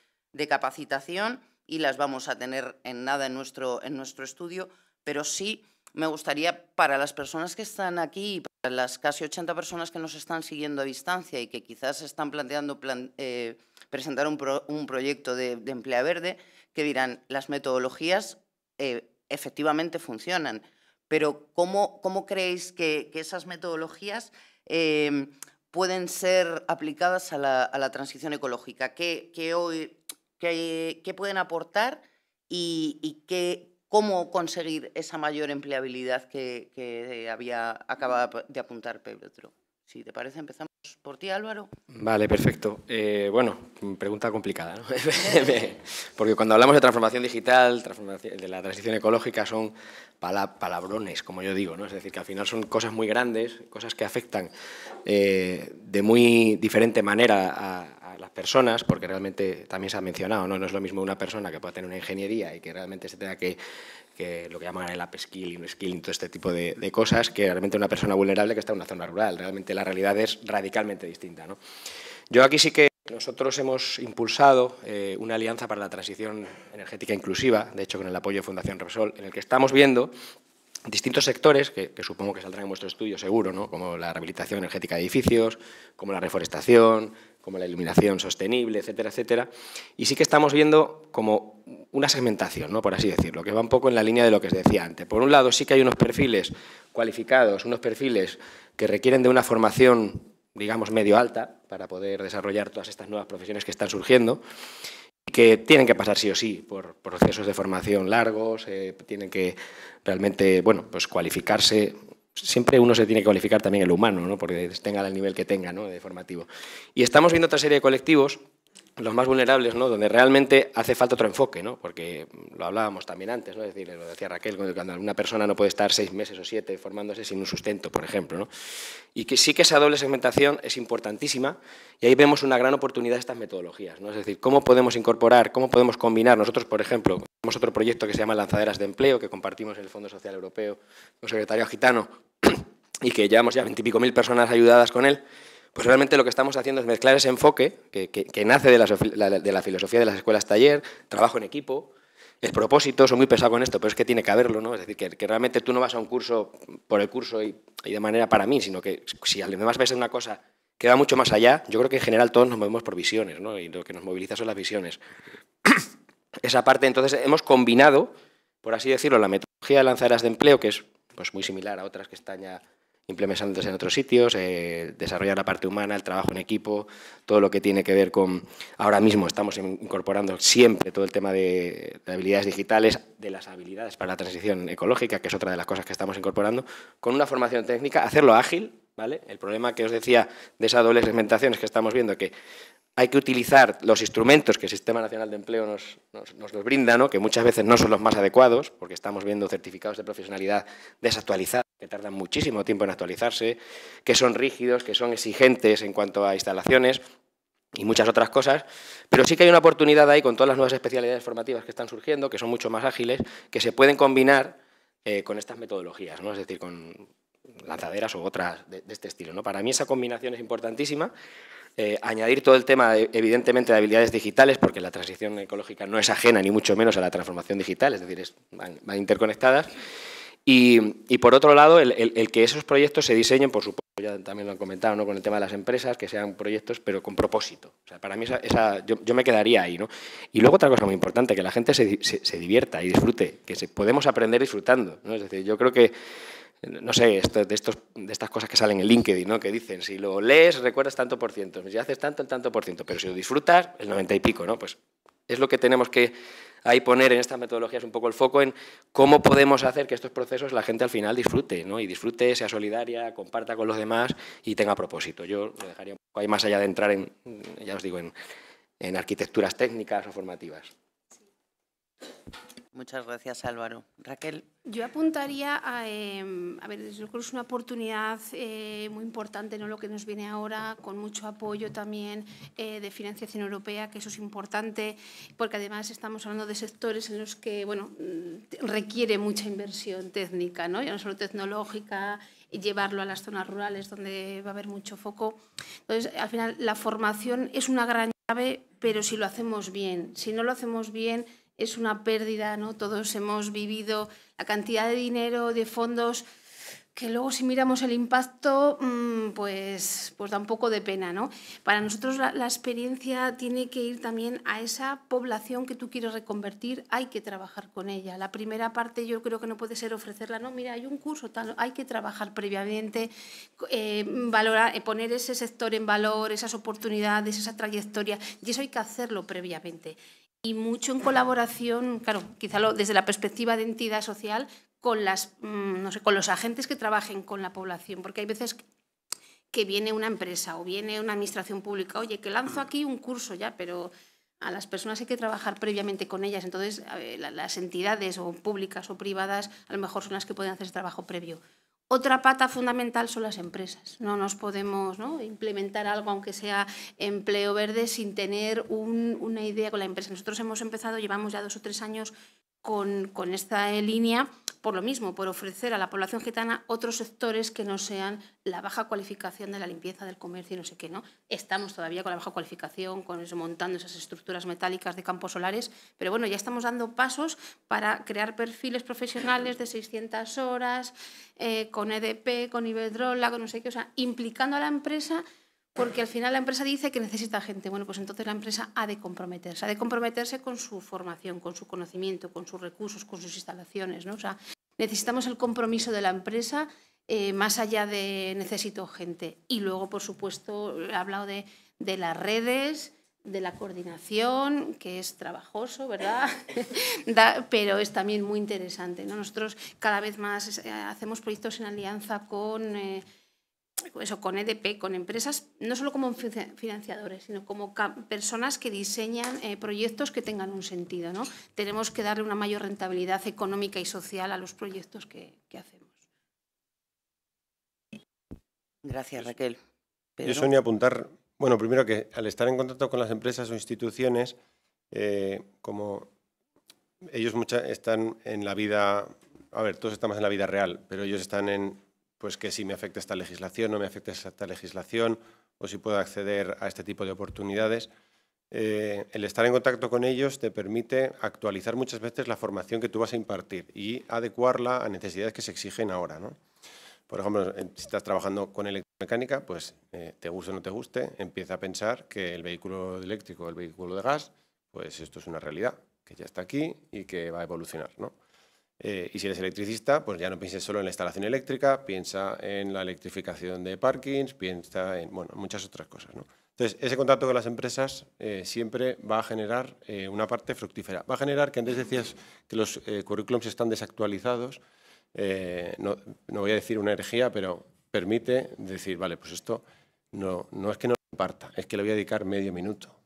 capacitación y las vamos a tener en nada en nuestro, en nuestro estudio, pero sí me gustaría para las personas que están aquí las casi 80 personas que nos están siguiendo a distancia y que quizás están planteando eh, presentar un, proyecto de, empleo verde, que dirán, las metodologías eh, efectivamente funcionan, pero ¿cómo, cómo creéis que, esas metodologías eh, pueden ser aplicadas a la, transición ecológica? ¿Qué, hoy, qué, pueden aportar y, y qué, cómo conseguir esa mayor empleabilidad que, había acabado de apuntar Pedro. Si te parece, empezamos por ti, Álvaro. Vale, perfecto. Eh, bueno, pregunta complicada, ¿no? Porque cuando hablamos de transformación digital, de la transición ecológica, son palabrones, como yo digo, ¿no? Es decir, que al final son cosas muy grandes, cosas que afectan eh, de muy diferente manera a, personas, porque realmente también se ha mencionado, ¿no? no es lo mismo una persona que pueda tener una ingeniería y que realmente se tenga que, que lo que llaman el upskilling, skilling, todo este tipo de, cosas, que realmente una persona vulnerable que está en una zona rural. Realmente la realidad es radicalmente distinta. ¿no? Yo aquí sí que nosotros hemos impulsado eh, una alianza para la transición energética inclusiva, de hecho con el apoyo de Fundación Repsol, en el que estamos viendo distintos sectores, que, supongo que saldrán en vuestro estudio seguro, ¿no? como la rehabilitación energética de edificios, como la reforestación, como la iluminación sostenible, etcétera, etcétera. Y sí que estamos viendo como una segmentación, ¿no? por así decirlo, que va un poco en la línea de lo que os decía antes. Por un lado, sí que hay unos perfiles cualificados, unos perfiles que requieren de una formación, digamos, medio alta para poder desarrollar todas estas nuevas profesiones que están surgiendo que tienen que pasar sí o sí por procesos de formación largos, eh, tienen que realmente, bueno, pues cualificarse. Siempre uno se tiene que cualificar también el humano, ¿no? porque tenga el nivel que tenga ¿no? de formativo. Y estamos viendo otra serie de colectivos los más vulnerables, ¿no? donde realmente hace falta otro enfoque, ¿no? porque lo hablábamos también antes, ¿no? es decir, lo decía Raquel, cuando una persona no puede estar seis meses o siete formándose sin un sustento, por ejemplo. ¿no? Y que sí que esa doble segmentación es importantísima y ahí vemos una gran oportunidad de estas metodologías. ¿no? Es decir, cómo podemos incorporar, cómo podemos combinar. Nosotros, por ejemplo, tenemos otro proyecto que se llama Lanzaderas de Empleo, que compartimos en el Fondo Social Europeo con secretario Gitano y que llevamos ya veintipico mil personas ayudadas con él pues realmente lo que estamos haciendo es mezclar ese enfoque que, nace de la, filosofía de las escuelas taller, trabajo en equipo, el propósito, soy muy pesado con esto, pero es que tiene que haberlo, ¿no? Es decir, que, realmente tú no vas a un curso por el curso y, de manera para mí, sino que si además ves una cosa que va mucho más allá, yo creo que en general todos nos movemos por visiones, ¿no? Y lo que nos moviliza son las visiones. Esa parte, entonces, hemos combinado, por así decirlo, la metodología de lanzaderas de empleo, que es pues, muy similar a otras que están ya implementándose en otros sitios, eh, desarrollar la parte humana, el trabajo en equipo, todo lo que tiene que ver con... Ahora mismo estamos incorporando siempre todo el tema de, habilidades digitales, de las habilidades para la transición ecológica, que es otra de las cosas que estamos incorporando, con una formación técnica, hacerlo ágil, El problema que os decía de esa doble segmentación es que estamos viendo que hay que utilizar los instrumentos que el Sistema Nacional de Empleo nos, nos, brinda, ¿no? que muchas veces no son los más adecuados, porque estamos viendo certificados de profesionalidad desactualizados, que tardan muchísimo tiempo en actualizarse, que son rígidos, que son exigentes en cuanto a instalaciones y muchas otras cosas, pero sí que hay una oportunidad ahí con todas las nuevas especialidades formativas que están surgiendo, que son mucho más ágiles, que se pueden combinar eh, con estas metodologías, ¿no? es decir, con lanzaderas o otras de, este estilo. ¿no? Para mí esa combinación es importantísima eh, añadir todo el tema, evidentemente, de habilidades digitales, porque la transición ecológica no es ajena, ni mucho menos, a la transformación digital, es decir, van, interconectadas. Y, por otro lado, el, que esos proyectos se diseñen, por supuesto, ya también lo han comentado, ¿no? con el tema de las empresas, que sean proyectos, pero con propósito. O sea, para mí esa, yo, me quedaría ahí. ¿no? Y luego otra cosa muy importante, que la gente se, se, divierta y disfrute, que se, podemos aprender disfrutando. ¿no? Es decir, yo creo que no sé, de, estos, de estas cosas que salen en LinkedIn, ¿no? que dicen, si lo lees recuerdas tanto por ciento, si haces tanto, el tanto por ciento, pero si lo disfrutas, el 90 y pico, ¿no? Pues es lo que tenemos que ahí poner en estas metodologías un poco el foco en cómo podemos hacer que estos procesos la gente al final disfrute, ¿no? y disfrute, sea solidaria, comparta con los demás y tenga propósito. Yo lo dejaría un poco ahí más allá de entrar en, ya os digo, en, en arquitecturas técnicas o formativas. Muchas gracias, Álvaro. Raquel. Yo apuntaría a, em, a ver, yo creo es una oportunidad eh, muy importante, ¿no? lo que nos viene ahora, con mucho apoyo también eh, de financiación europea, que eso es importante, porque además estamos hablando de sectores en los que bueno, mm, requiere mucha inversión técnica, ¿no? ya no solo tecnológica, llevarlo a las zonas rurales donde va a haber mucho foco. Entonces, al final, la formación es una gran llave, pero si lo hacemos bien. Si no lo hacemos bien, es una pérdida, ¿no? Todos hemos vivido la cantidad de dinero, de fondos, que luego si miramos el impacto, mm, pues, pues da un poco de pena, ¿no? Para nosotros la, experiencia tiene que ir también a esa población que tú quieres reconvertir, hay que trabajar con ella. La primera parte yo creo que no puede ser ofrecerla, no, mira, hay un curso, tal, hay que trabajar previamente, eh, valorar, eh, poner ese sector en valor, esas oportunidades, esa trayectoria, y eso hay que hacerlo previamente y mucho en colaboración, claro, quizá desde la perspectiva de entidad social, con, las, mm, no sé, con los agentes que trabajen con la población, porque hay veces que viene una empresa o viene una administración pública, oye, que lanzo aquí un curso ya, pero a las personas hay que trabajar previamente con ellas. Entonces, las entidades o públicas o privadas a lo mejor son las que pueden hacer ese trabajo previo. Otra pata fundamental son las empresas. No nos podemos implementar algo, aunque sea empleo verde, sin tener una idea con la empresa. Nosotros hemos empezado, llevamos ya dos o tres años con, con esta línea por lo mismo, por ofrecer a la población gitana otros sectores que no sean la baja cualificación de la limpieza del comercio y no sé qué, ¿no? Estamos todavía con la baja cualificación, con eso, montando esas estructuras metálicas de campos solares, pero bueno, ya estamos dando pasos para crear perfiles profesionales de 600 horas, eh, con EDP, con Iberdrola, con no sé qué, o sea, implicando a la empresa porque al final la empresa dice que necesita gente. Bueno, pues entonces la empresa ha de comprometerse, ha de comprometerse con su formación, con su conocimiento, con sus recursos, con sus instalaciones. ¿no? O sea, necesitamos el compromiso de la empresa eh, más allá de necesito gente. Y luego, por supuesto, he hablado de, las redes, de la coordinación, que es trabajoso, ¿verdad? pero es también muy interesante. ¿no? Nosotros cada vez más eh, hacemos proyectos en alianza con... Eh, eso, con EDP, con empresas, no solo como financiadores, sino como personas que diseñan eh, proyectos que tengan un sentido. ¿no? Tenemos que darle una mayor rentabilidad económica y social a los proyectos que, hacemos. Gracias, Raquel. Yo Sonia apuntar, bueno, primero que al estar en contacto con las empresas o instituciones, eh, como ellos mucha, están en la vida, a ver, todos estamos en la vida real, pero ellos están en pues que si me afecta esta legislación, no me afecta esta legislación, o si puedo acceder a este tipo de oportunidades. Eh, el estar en contacto con ellos te permite actualizar muchas veces la formación que tú vas a impartir y adecuarla a necesidades que se exigen ahora. ¿no? Por ejemplo, si estás trabajando con electromecánica, pues eh, te guste o no te guste, empieza a pensar que el vehículo eléctrico, el vehículo de gas, pues esto es una realidad, que ya está aquí y que va a evolucionar. ¿no? Eh, y si eres electricista, pues ya no pienses solo en la instalación eléctrica, piensa en la electrificación de parkings, piensa en bueno, muchas otras cosas. ¿no? Entonces, ese contacto con las empresas eh, siempre va a generar eh, una parte fructífera. Va a generar que antes decías que los currículums están desactualizados, no, no, voy a decir una energía, pero permite decir, vale, pues esto no, no es que no lo comparta, es que le voy a dedicar medio minuto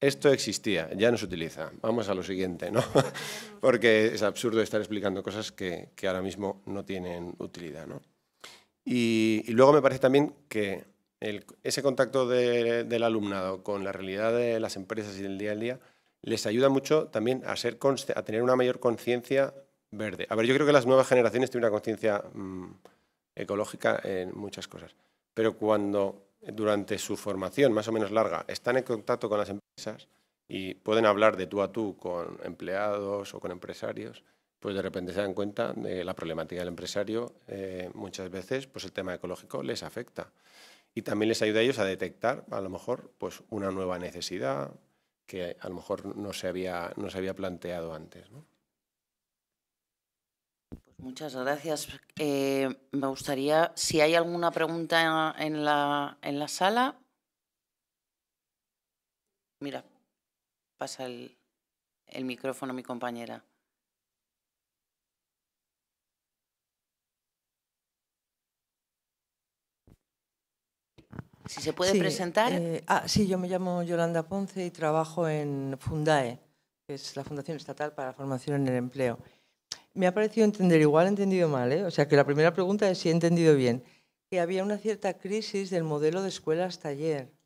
esto existía, ya no se utiliza. Vamos a lo siguiente, ¿no? Porque es absurdo estar explicando cosas que, ahora mismo no tienen utilidad, ¿no? Y, luego me parece también que ese contacto del alumnado con la realidad de las empresas y del día a día les ayuda mucho también a, tener una mayor conciencia verde. A ver, yo creo que las nuevas generaciones tienen una conciencia mm, ecológica en muchas cosas, pero cuando durante su formación más o menos larga están en contacto con las empresas y pueden hablar de tú a tú con empleados o con empresarios, pues de repente se dan cuenta de la problemática del empresario. Eh, muchas veces pues el tema ecológico les afecta y también les ayuda a ellos a detectar a lo mejor pues una nueva necesidad que a lo mejor no se había, no se había planteado antes. Muchas gracias. Eh, me gustaría, si hay alguna pregunta en la, en la sala. Mira, pasa el, el micrófono a mi compañera. Si se puede presentar. Eh, ah, sí, yo me llamo Yolanda Ponce y trabajo en Fundae, que es la Fundación Estatal para la Formación en el Empleo. Me ha parecido entender, igual he entendido mal, ¿eh? o sea que la primera pregunta es si he entendido bien, que había una cierta crisis del modelo de escuelas-taller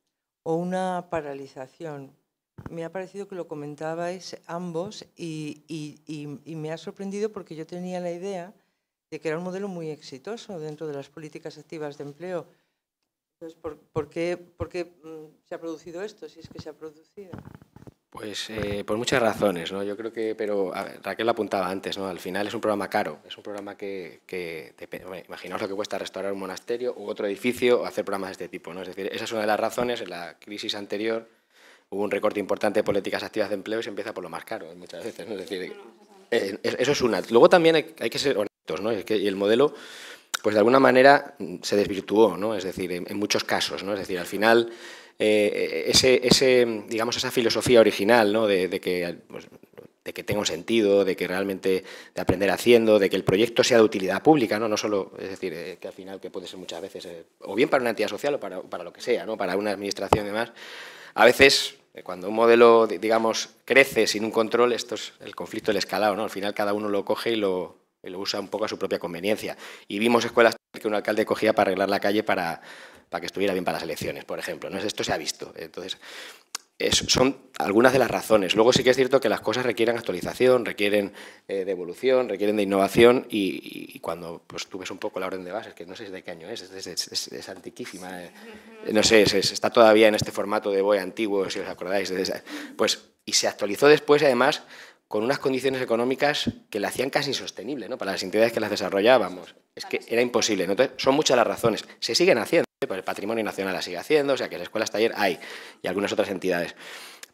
o una paralización. Me ha parecido que lo comentabais ambos y, me ha sorprendido porque yo tenía la idea de que era un modelo muy exitoso dentro de las políticas activas de empleo. Entonces, ¿por, qué, por qué mm, se ha producido esto, si es que se ha producido? Pues eh, por muchas razones, ¿no? Yo creo que, pero Raquel lo apuntaba antes, ¿no? Al final es un programa caro, es un programa que, que imaginaos lo que cuesta restaurar un monasterio u otro edificio o hacer programas de este tipo, ¿no? Es decir, esa es una de las razones. En la crisis anterior hubo un recorte importante de políticas activas de empleo y se empieza por lo más caro, muchas veces, ¿no? Es decir, eh, eso es una. Luego también hay, que ser honestos, ¿no? Es que, el modelo, pues de alguna manera se desvirtuó, ¿no? Es decir, en, en muchos casos, ¿no? Es decir, al final eh, ese, digamos, esa filosofía original ¿no? de, que, pues, de que tenga un sentido, de que realmente de aprender haciendo, de que el proyecto sea de utilidad pública, no, no solo, es decir, eh, que al final que puede ser muchas veces, eh, o bien para una entidad social o para, para, lo que sea, ¿no? para una administración y demás, a veces cuando un modelo, digamos, crece sin un control, esto es el conflicto del escalado, ¿no? Al final cada uno lo coge y lo, y lo usa un poco a su propia conveniencia. Y vimos escuelas que un alcalde cogía para arreglar la calle para, para que estuviera bien para las elecciones, por ejemplo. ¿no? Esto se ha visto. Entonces, son algunas de las razones. Luego sí que es cierto que las cosas requieren actualización, requieren eh, de evolución, requieren de innovación y, cuando pues, tú ves un poco la orden de bases, que no sé de qué año es, es, antiquísima, eh, no sé, está todavía en este formato de BOE antiguo, si os acordáis, pues, y se actualizó después además con unas condiciones económicas que la hacían casi insostenible ¿no? para las entidades que las desarrollábamos. Es que era imposible. son muchas las razones. Se siguen haciendo, el patrimonio nacional la sigue haciendo, o sea que las escuelas taller hay y algunas otras entidades.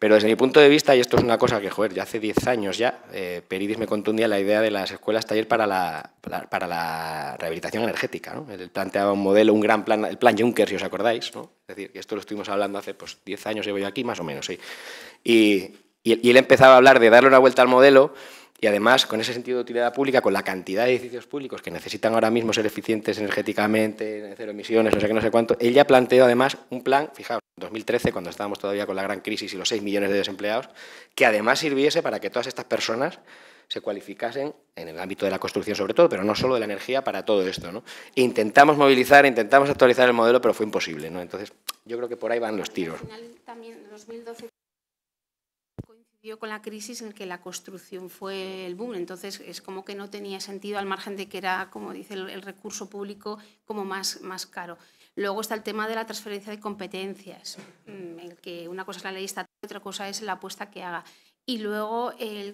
Pero desde mi punto de vista, y esto es una cosa que, joder, ya hace 10 años ya, eh, Peridis me contundía la idea de las escuelas taller para la, para, la rehabilitación energética. ¿no? Él planteaba un modelo, un gran plan, el plan Juncker, si os acordáis. ¿no? Es decir, esto lo estuvimos hablando hace pues, 10 años, llevo yo aquí, más o menos. ¿sí? Y, y, él empezaba a hablar de darle una vuelta al modelo y además con ese sentido de utilidad pública, con la cantidad de edificios públicos que necesitan ahora mismo ser eficientes energéticamente, cero emisiones, no sé qué, no sé cuánto, él ya planteó además un plan, fijaos, en 2013, cuando estábamos todavía con la gran crisis y los 6 millones de desempleados, que además sirviese para que todas estas personas se cualificasen en el ámbito de la construcción sobre todo, pero no solo de la energía, para todo esto. ¿no? Intentamos movilizar, intentamos actualizar el modelo, pero fue imposible. ¿no? Entonces, yo creo que por ahí van los tiros. Al final, también 2012 con la crisis en que la construcción fue el boom, entonces es como que no tenía sentido al margen de que era, como dice el, recurso público, como más, más caro. Luego está el tema de la transferencia de competencias, mm, en que una cosa es la ley estatal, otra cosa es la apuesta que haga. y luego,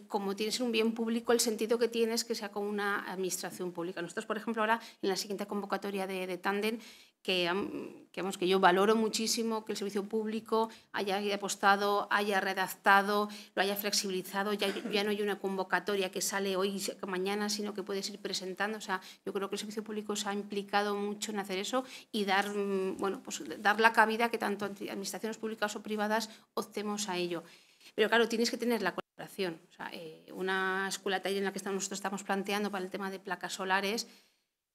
como tiene que ser un bien público, el sentido que tiene es que sea como una administración pública. Nosotros, por ejemplo, ahora en la siguiente convocatoria de, de Tandem, que, que, que yo valoro muchísimo que el servicio público haya apostado, haya redactado, lo haya flexibilizado, ya, ya no hay una convocatoria que sale hoy mañana, sino que puedes ir presentando. O sea, yo creo que el servicio público se ha implicado mucho en hacer eso y dar, mm, bueno, pues dar la cabida que tanto administraciones públicas o privadas optemos a ello. Pero claro, tienes que tener la colaboración. O sea, eh, una escuela taller en la que nosotros estamos planteando para el tema de placas solares,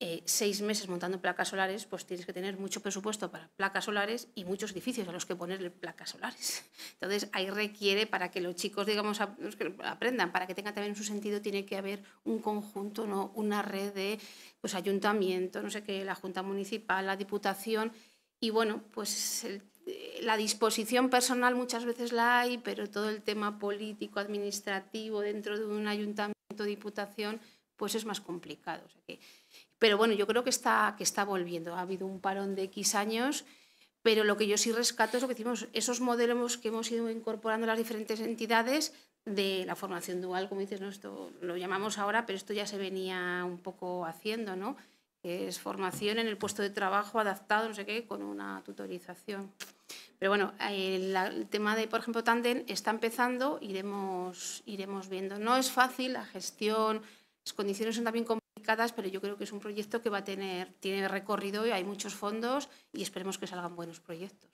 eh, seis meses montando placas solares, pues tienes que tener mucho presupuesto para placas solares y muchos edificios a los que ponerle placas solares. Entonces, ahí requiere, para que los chicos, digamos, aprendan, para que tenga también su sentido, tiene que haber un conjunto, ¿no? una red de pues, ayuntamiento, no sé qué, la Junta Municipal, la Diputación, y bueno, pues el la disposición personal muchas veces la hay, pero todo el tema político, administrativo dentro de un ayuntamiento, diputación, pues es más complicado. Pero bueno, yo creo que está, que está volviendo. Ha habido un parón de X años, pero lo que yo sí rescato es lo que decimos, esos modelos que hemos ido incorporando las diferentes entidades de la formación dual, como dices, ¿no? esto lo llamamos ahora, pero esto ya se venía un poco haciendo, ¿no? es formación en el puesto de trabajo adaptado, no sé qué, con una tutorización. Pero bueno, el, tema de, por ejemplo, Tandem está empezando, iremos, iremos viendo. No es fácil, la gestión, las condiciones son también complicadas, pero yo creo que es un proyecto que va a tener, tiene recorrido y hay muchos fondos y esperemos que salgan buenos proyectos.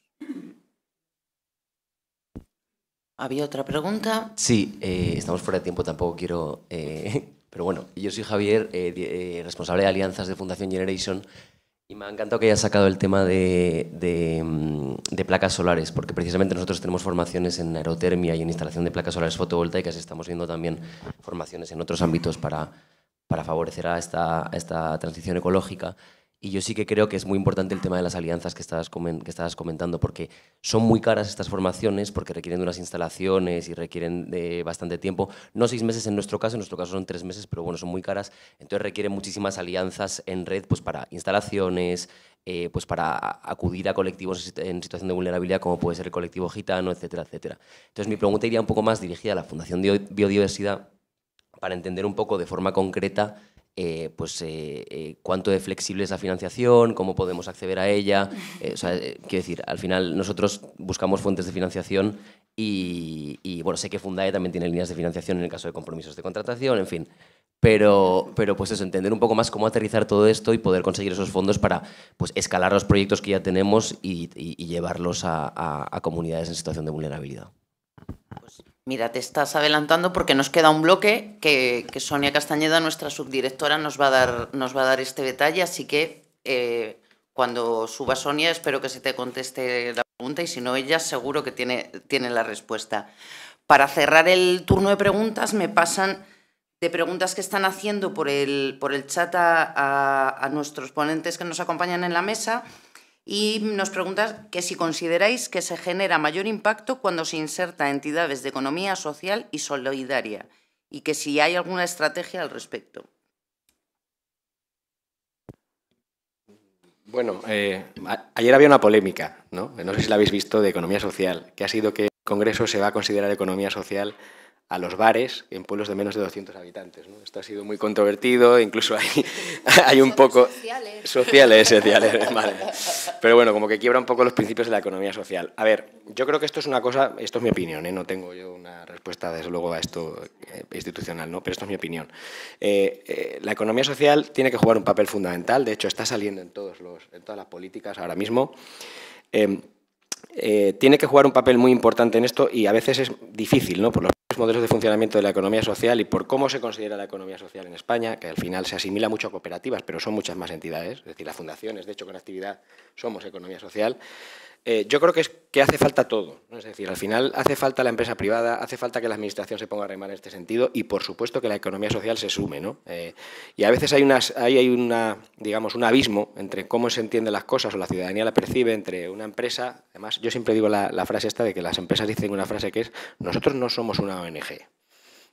¿Había otra pregunta? Sí, eh, estamos fuera de tiempo, tampoco quiero eh, pero bueno, yo soy Javier, eh, responsable de alianzas de Fundación Generation, y me ha encantado que hayas sacado el tema de, mm, de, placas solares, porque precisamente nosotros tenemos formaciones en aerotermia y en instalación de placas solares fotovoltaicas, y estamos viendo también formaciones en otros ámbitos para, para favorecer a esta, esta transición ecológica. Y yo sí que creo que es muy importante el tema de las alianzas que estabas, que estabas comentando, porque son muy caras estas formaciones, porque requieren de unas instalaciones y requieren de bastante tiempo. No seis meses en nuestro caso, en nuestro caso son tres meses, pero bueno, son muy caras. Entonces requieren muchísimas alianzas en red pues, para instalaciones, eh, pues para acudir a colectivos en situación de vulnerabilidad, como puede ser el colectivo gitano, etcétera, etcétera. Entonces mi pregunta iría un poco más dirigida a la Fundación Biodiversidad para entender un poco de forma concreta eh, pues, eh, eh, cuánto de flexible es la financiación, cómo podemos acceder a ella. quiero decir, al final nosotros buscamos fuentes de financiación y, bueno, sé que Fundae también tiene líneas de financiación en el caso de compromisos de contratación, en fin. Pero, pero pues eso, entender un poco más cómo aterrizar todo esto y poder conseguir esos fondos para pues, escalar los proyectos que ya tenemos y, llevarlos a comunidades en situación de vulnerabilidad. Mira, te estás adelantando porque nos queda un bloque que, Sonia Castañeda, nuestra subdirectora, nos va a dar, nos va a dar este detalle, así que eh, cuando suba Sonia espero que se te conteste la pregunta y si no ella seguro que tiene, tiene la respuesta. Para cerrar el turno de preguntas me pasan de preguntas que están haciendo por el, por el chat a nuestros ponentes que nos acompañan en la mesa y nos preguntas que si consideráis que se genera mayor impacto cuando se inserta entidades de economía social y solidaria y que si hay alguna estrategia al respecto. Bueno, eh, ayer había una polémica, ¿no? no sé si la habéis visto, de economía social, que ha sido que el Congreso se va a considerar economía social a los bares en pueblos de menos de 200 habitantes. ¿no? Esto ha sido muy controvertido, incluso hay, hay un poco... Sociales. Sociales, sociales, vale. Pero bueno, como que quiebra un poco los principios de la economía social. A ver, yo creo que esto es una cosa, esto es mi opinión, ¿eh? no tengo yo una respuesta desde luego a esto eh, institucional, ¿no? pero esto es mi opinión. Eh, la economía social tiene que jugar un papel fundamental, de hecho está saliendo en, todos los, en todas las políticas ahora mismo. tiene que jugar un papel muy importante en esto y a veces es difícil, ¿no? Por los modelos de funcionamiento de la economía social y por cómo se considera la economía social en España, que al final se asimila mucho a cooperativas, pero son muchas más entidades, es decir, las fundaciones, de hecho, con actividad somos economía social, eh, yo creo que, es, que hace falta todo. Es decir, al final hace falta la empresa privada, hace falta que la administración se ponga a remar en este sentido y, por supuesto, que la economía social se sume. ¿no? Eh, y a veces hay, unas, hay, hay una, digamos, un abismo entre cómo se entienden las cosas o la ciudadanía la percibe entre una empresa. Además, yo siempre digo la, la frase esta de que las empresas dicen una frase que es nosotros no somos una ONG.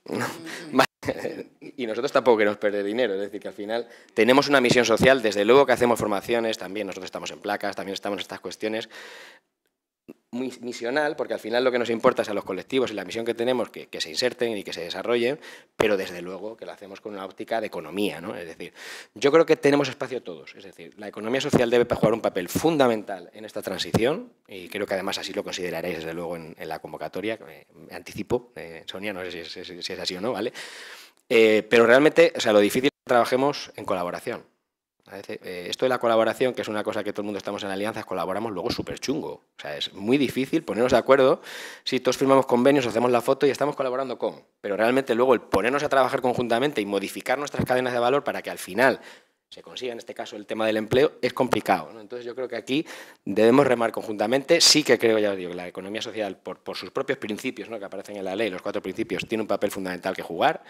y nosotros tampoco queremos perder dinero, es decir, que al final tenemos una misión social, desde luego que hacemos formaciones, también nosotros estamos en placas, también estamos en estas cuestiones. Misional, porque al final lo que nos importa es a los colectivos y la misión que tenemos que, se inserten y que se desarrollen, pero desde luego que lo hacemos con una óptica de economía. ¿no? Es decir, yo creo que tenemos espacio todos. Es decir, la economía social debe jugar un papel fundamental en esta transición y creo que además así lo consideraréis desde luego en, la convocatoria. Me, anticipo, eh, Sonia, no sé si es, así o no, ¿vale? Eh, pero realmente, o sea, lo difícil es que trabajemos en colaboración. Eh, esto de la colaboración, que es una cosa que todo el mundo estamos en alianzas, colaboramos luego súper chungo. O sea, es muy difícil ponernos de acuerdo si todos firmamos convenios, hacemos la foto y estamos colaborando con. Pero realmente luego el ponernos a trabajar conjuntamente y modificar nuestras cadenas de valor para que al final se consiga, en este caso, el tema del empleo, es complicado. Entonces yo creo que aquí debemos remar conjuntamente. Sí que creo, ya os digo, que la economía social, por, sus propios principios ¿no? que aparecen en la ley, los cuatro principios, tiene un papel fundamental que jugar,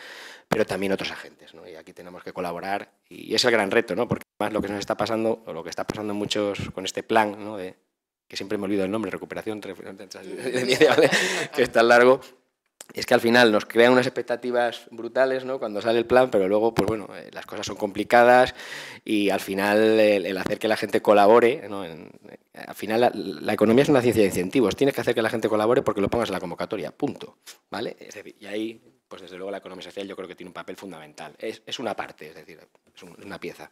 pero también otros agentes. Y aquí tenemos que colaborar y es el gran reto, ¿no? porque además lo que nos está pasando, o lo que está pasando muchos con este plan, ¿no? de, que siempre me olvido el nombre, recuperación, que es tan largo, es que al final nos crean unas expectativas brutales ¿no? cuando sale el plan, pero luego pues bueno, eh, las cosas son complicadas y al final el, hacer que la gente colabore, ¿no? al final la, economía es una ciencia de incentivos, tienes que hacer que la gente colabore porque lo pongas en la convocatoria, punto. ¿vale? y ahí, pues desde luego la economía social yo creo que tiene un papel fundamental. Es, es una parte, es decir, es una pieza.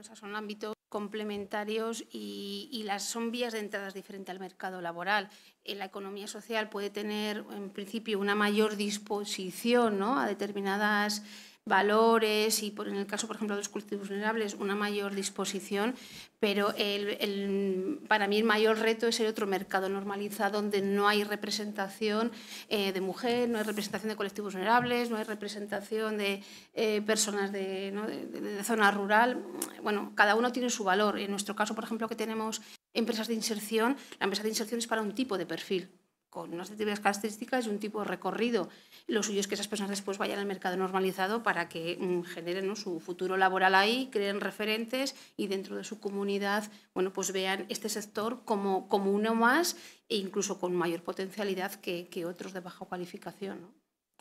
Esos son ámbitos complementarios y, las son vías de entradas diferentes al mercado laboral. La economía social puede tener, en principio, una mayor disposición ¿no? a determinadas valores y por, en el caso, por ejemplo, de los cultivos vulnerables, una mayor disposición, pero el, para mí el mayor reto es el otro mercado normalizado donde no hay representación eh, de mujer, no hay representación de colectivos vulnerables, no hay representación de eh, personas de, de, zona rural. Bueno, cada uno tiene su valor. En nuestro caso, por ejemplo, que tenemos empresas de inserción, la empresa de inserción es para un tipo de perfil con unas determinadas características y un tipo de recorrido. Lo suyo es que esas personas después vayan al mercado normalizado para que mm, generen su futuro laboral ahí, creen referentes y dentro de su comunidad bueno, pues vean este sector como, como uno más e incluso con mayor potencialidad que, otros de baja cualificación.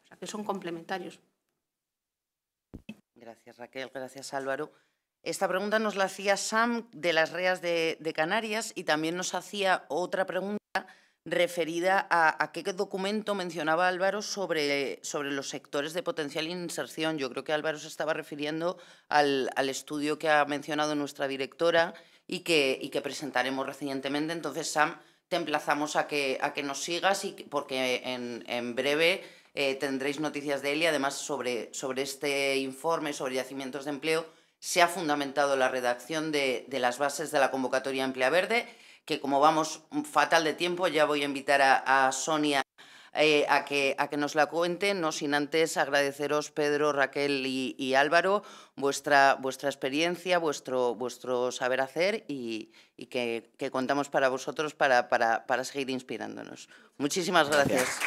O sea, que son complementarios. Gracias Raquel, gracias Álvaro. Esta pregunta nos la hacía Sam de las Reas de Canarias y también nos hacía otra pregunta referida a, qué documento mencionaba Álvaro sobre, sobre, los sectores de potencial inserción. Yo creo que Álvaro se estaba refiriendo al, estudio que ha mencionado nuestra directora y que, presentaremos recientemente. Entonces, Sam, te emplazamos a que, a que nos sigas porque en, breve eh, tendréis noticias de él y además sobre, sobre este informe sobre yacimientos de empleo se ha fundamentado la redacción de, de las bases de la convocatoria Emplea Verde que como vamos fatal de tiempo, ya voy a invitar a, Sonia eh, a, que, a que nos la cuente, no sin antes agradeceros, Pedro, Raquel y, Álvaro, vuestra, vuestra experiencia, vuestro, vuestro saber hacer y, que, contamos para vosotros para, para, seguir inspirándonos. Muchísimas gracias.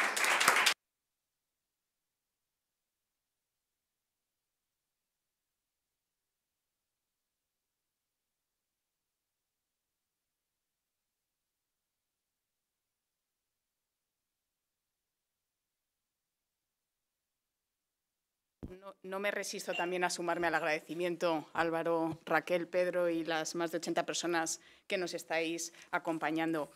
No, me resisto también a sumarme al agradecimiento, Álvaro, Raquel, Pedro y las más de 80 personas que nos estáis acompañando.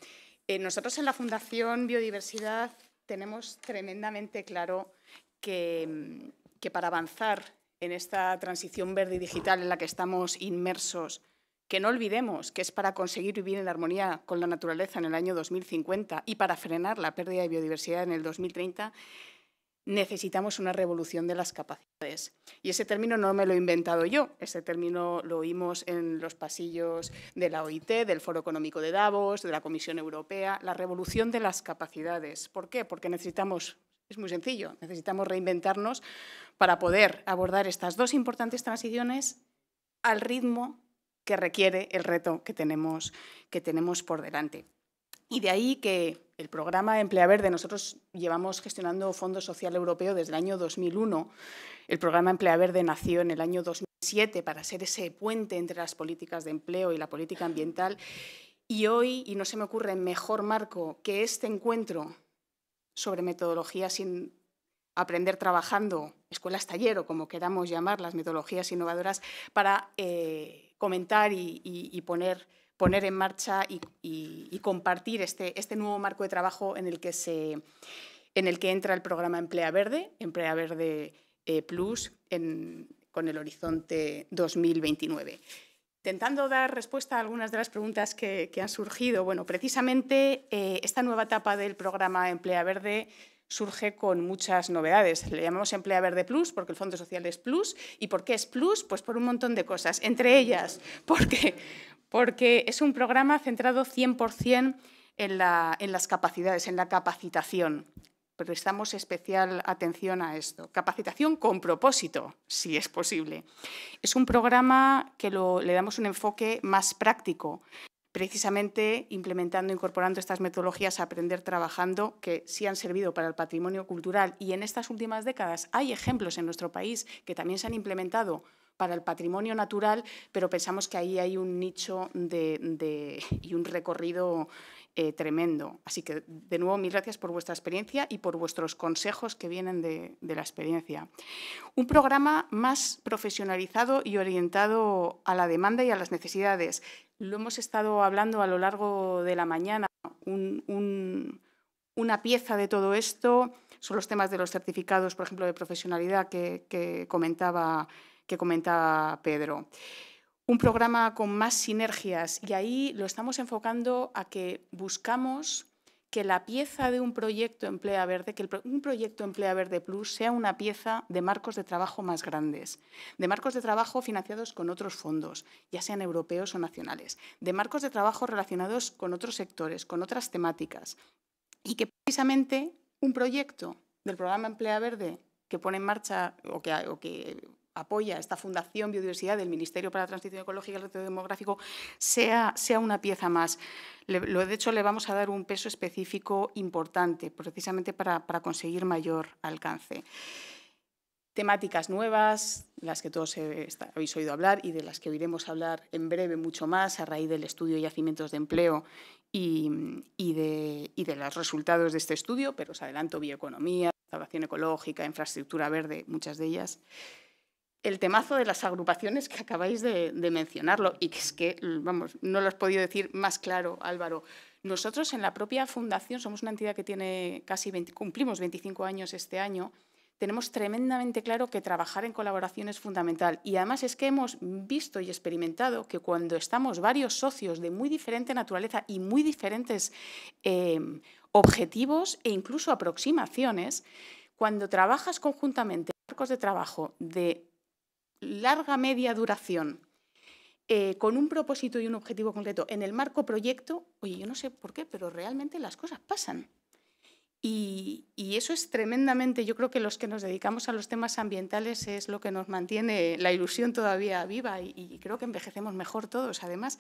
Eh, nosotros en la Fundación Biodiversidad tenemos tremendamente claro que, que para avanzar en esta transición verde y digital en la que estamos inmersos, que no olvidemos que es para conseguir vivir en armonía con la naturaleza en el año 2050 y para frenar la pérdida de biodiversidad en el 2030, necesitamos una revolución de las capacidades. Y ese término no me lo he inventado yo, ese término lo oímos en los pasillos de la OIT, del Foro Económico de Davos, de la Comisión Europea, la revolución de las capacidades. ¿Por qué? Porque necesitamos, es muy sencillo, necesitamos reinventarnos para poder abordar estas dos importantes transiciones al ritmo que requiere el reto que tenemos, que tenemos por delante. Y de ahí que el programa Emplea Verde, nosotros llevamos gestionando Fondo Social Europeo desde el año 2001. El programa Emplea Verde nació en el año 2007 para ser ese puente entre las políticas de empleo y la política ambiental. Y hoy, y no se me ocurre mejor marco que este encuentro sobre metodologías sin aprender trabajando, escuelas taller o como queramos llamar las metodologías innovadoras, para eh, comentar y poner poner en marcha y, compartir este, este, nuevo marco de trabajo en el que, entra el programa Emplea Verde, Emplea Verde eh, Plus, con el horizonte 2029. Intentando dar respuesta a algunas de las preguntas que, han surgido, bueno, precisamente eh, esta nueva etapa del programa Emplea Verde surge con muchas novedades. Le llamamos Emplea Verde Plus porque el Fondo Social es Plus. ¿Y por qué es Plus? Pues por un montón de cosas. Entre ellas, porque, porque es un programa centrado 100% en, en las capacidades, en la capacitación. Prestamos especial atención a esto. Capacitación con propósito, si es posible. Es un programa que le damos un enfoque más práctico precisamente implementando, incorporando estas metodologías a aprender trabajando que sí han servido para el patrimonio cultural y en estas últimas décadas hay ejemplos en nuestro país que también se han implementado para el patrimonio natural, pero pensamos que ahí hay un nicho de, y un recorrido eh, tremendo. Así que, de nuevo, mil gracias por vuestra experiencia y por vuestros consejos que vienen de, de la experiencia. Un programa más profesionalizado y orientado a la demanda y a las necesidades. Lo hemos estado hablando a lo largo de la mañana. una pieza de todo esto son los temas de los certificados, por ejemplo, de profesionalidad que, comentaba, que comentaba Pedro. Un programa con más sinergias y ahí lo estamos enfocando a que buscamos que la pieza de un proyecto Emplea Verde, que un proyecto Emplea Verde Plus sea una pieza de marcos de trabajo más grandes, de marcos de trabajo financiados con otros fondos, ya sean europeos o nacionales, de marcos de trabajo relacionados con otros sectores, con otras temáticas, y que precisamente un proyecto del programa Emplea Verde que pone en marcha o o que apoya esta Fundación Biodiversidad del Ministerio para la Transición Ecológica y el Reto Demográfico sea, sea una pieza más. de hecho, le vamos a dar un peso específico importante, precisamente para, conseguir mayor alcance. Temáticas nuevas, las que todos habéis oído hablar y de las que oiremos hablar en breve mucho más a raíz del estudio de yacimientos de empleo y, de, y de los resultados de este estudio, pero os adelanto bioeconomía, restauración ecológica, infraestructura verde, muchas de ellas el temazo de las agrupaciones que acabáis de, mencionarlo y que es que, vamos, no lo has podido decir más claro, Álvaro. Nosotros en la propia fundación somos una entidad que tiene casi cumplimos 25 años este año. Tenemos tremendamente claro que trabajar en colaboración es fundamental y además es que hemos visto y experimentado que cuando estamos varios socios de muy diferente naturaleza y muy diferentes em, objetivos e incluso aproximaciones, cuando trabajas conjuntamente marcos de trabajo de larga, media duración, eh, con un propósito y un objetivo concreto en el marco proyecto, oye, yo no sé por qué, pero realmente las cosas pasan. Y, eso es tremendamente, yo creo que los que nos dedicamos a los temas ambientales es lo que nos mantiene la ilusión todavía viva y, creo que envejecemos mejor todos, además.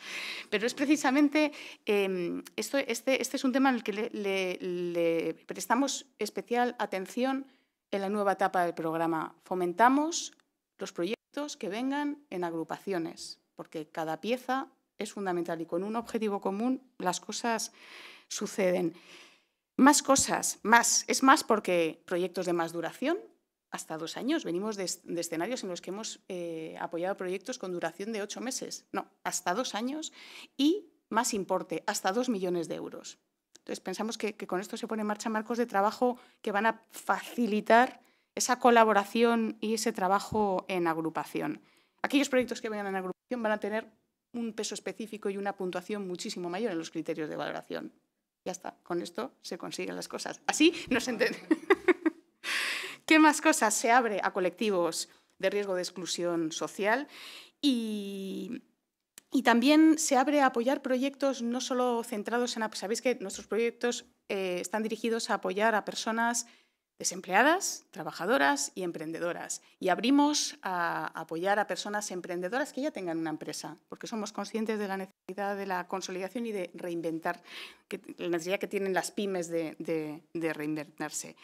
Pero es precisamente, em, esto, este, este, es un tema en el que le prestamos especial atención en la nueva etapa del programa. Fomentamos los proyectos que vengan en agrupaciones, porque cada pieza es fundamental y con un objetivo común las cosas suceden. Más cosas, más, es más porque proyectos de más duración, hasta dos años. Venimos de, escenarios en los que hemos eh, apoyado proyectos con duración de ocho meses, no, hasta dos años y más importe, hasta dos millones de euros. Entonces pensamos que, que con esto se pone en marcha marcos de trabajo que van a facilitar esa colaboración y ese trabajo en agrupación. Aquellos proyectos que vayan en agrupación van a tener un peso específico y una puntuación muchísimo mayor en los criterios de valoración. Ya está, con esto se consiguen las cosas. Así nos entendemos. ¿Qué más cosas? Se abre a colectivos de riesgo de exclusión social y, también se abre a apoyar proyectos no solo centrados en... Sabéis que nuestros proyectos eh, están dirigidos a apoyar a personas desempleadas, trabajadoras y emprendedoras. Y abrimos a apoyar a personas emprendedoras que ya tengan una empresa, porque somos conscientes de la necesidad de la consolidación y de reinventar, la necesidad que tienen las pymes de, reinventarse.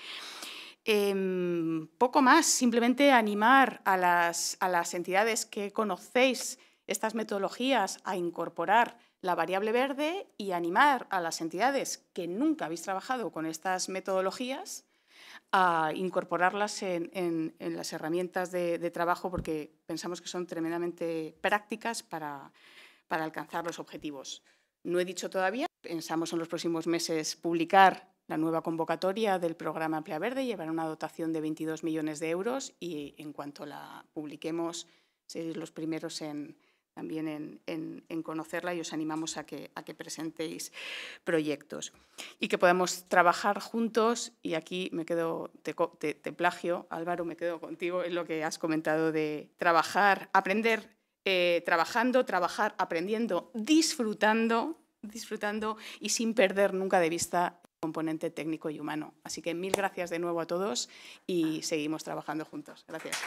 Em, poco más, simplemente animar a las, a las entidades que conocéis estas metodologías a incorporar la variable verde y animar a las entidades que nunca habéis trabajado con estas metodologías a incorporarlas en, las herramientas de, trabajo porque pensamos que son tremendamente prácticas para, para alcanzar los objetivos. No he dicho todavía, pensamos en los próximos meses publicar la nueva convocatoria del programa Emplea Verde, llevará una dotación de 22 millones de euros y en cuanto la publiquemos, seréis los primeros en, también en, conocerla y os animamos a que, a que presentéis proyectos y que podamos trabajar juntos. Y aquí me quedo, te, plagio, Álvaro, me quedo contigo en lo que has comentado de trabajar, aprender, eh, trabajando, trabajar, aprendiendo, disfrutando, disfrutando y sin perder nunca de vista el componente técnico y humano. Así que mil gracias de nuevo a todos y seguimos trabajando juntos. Gracias.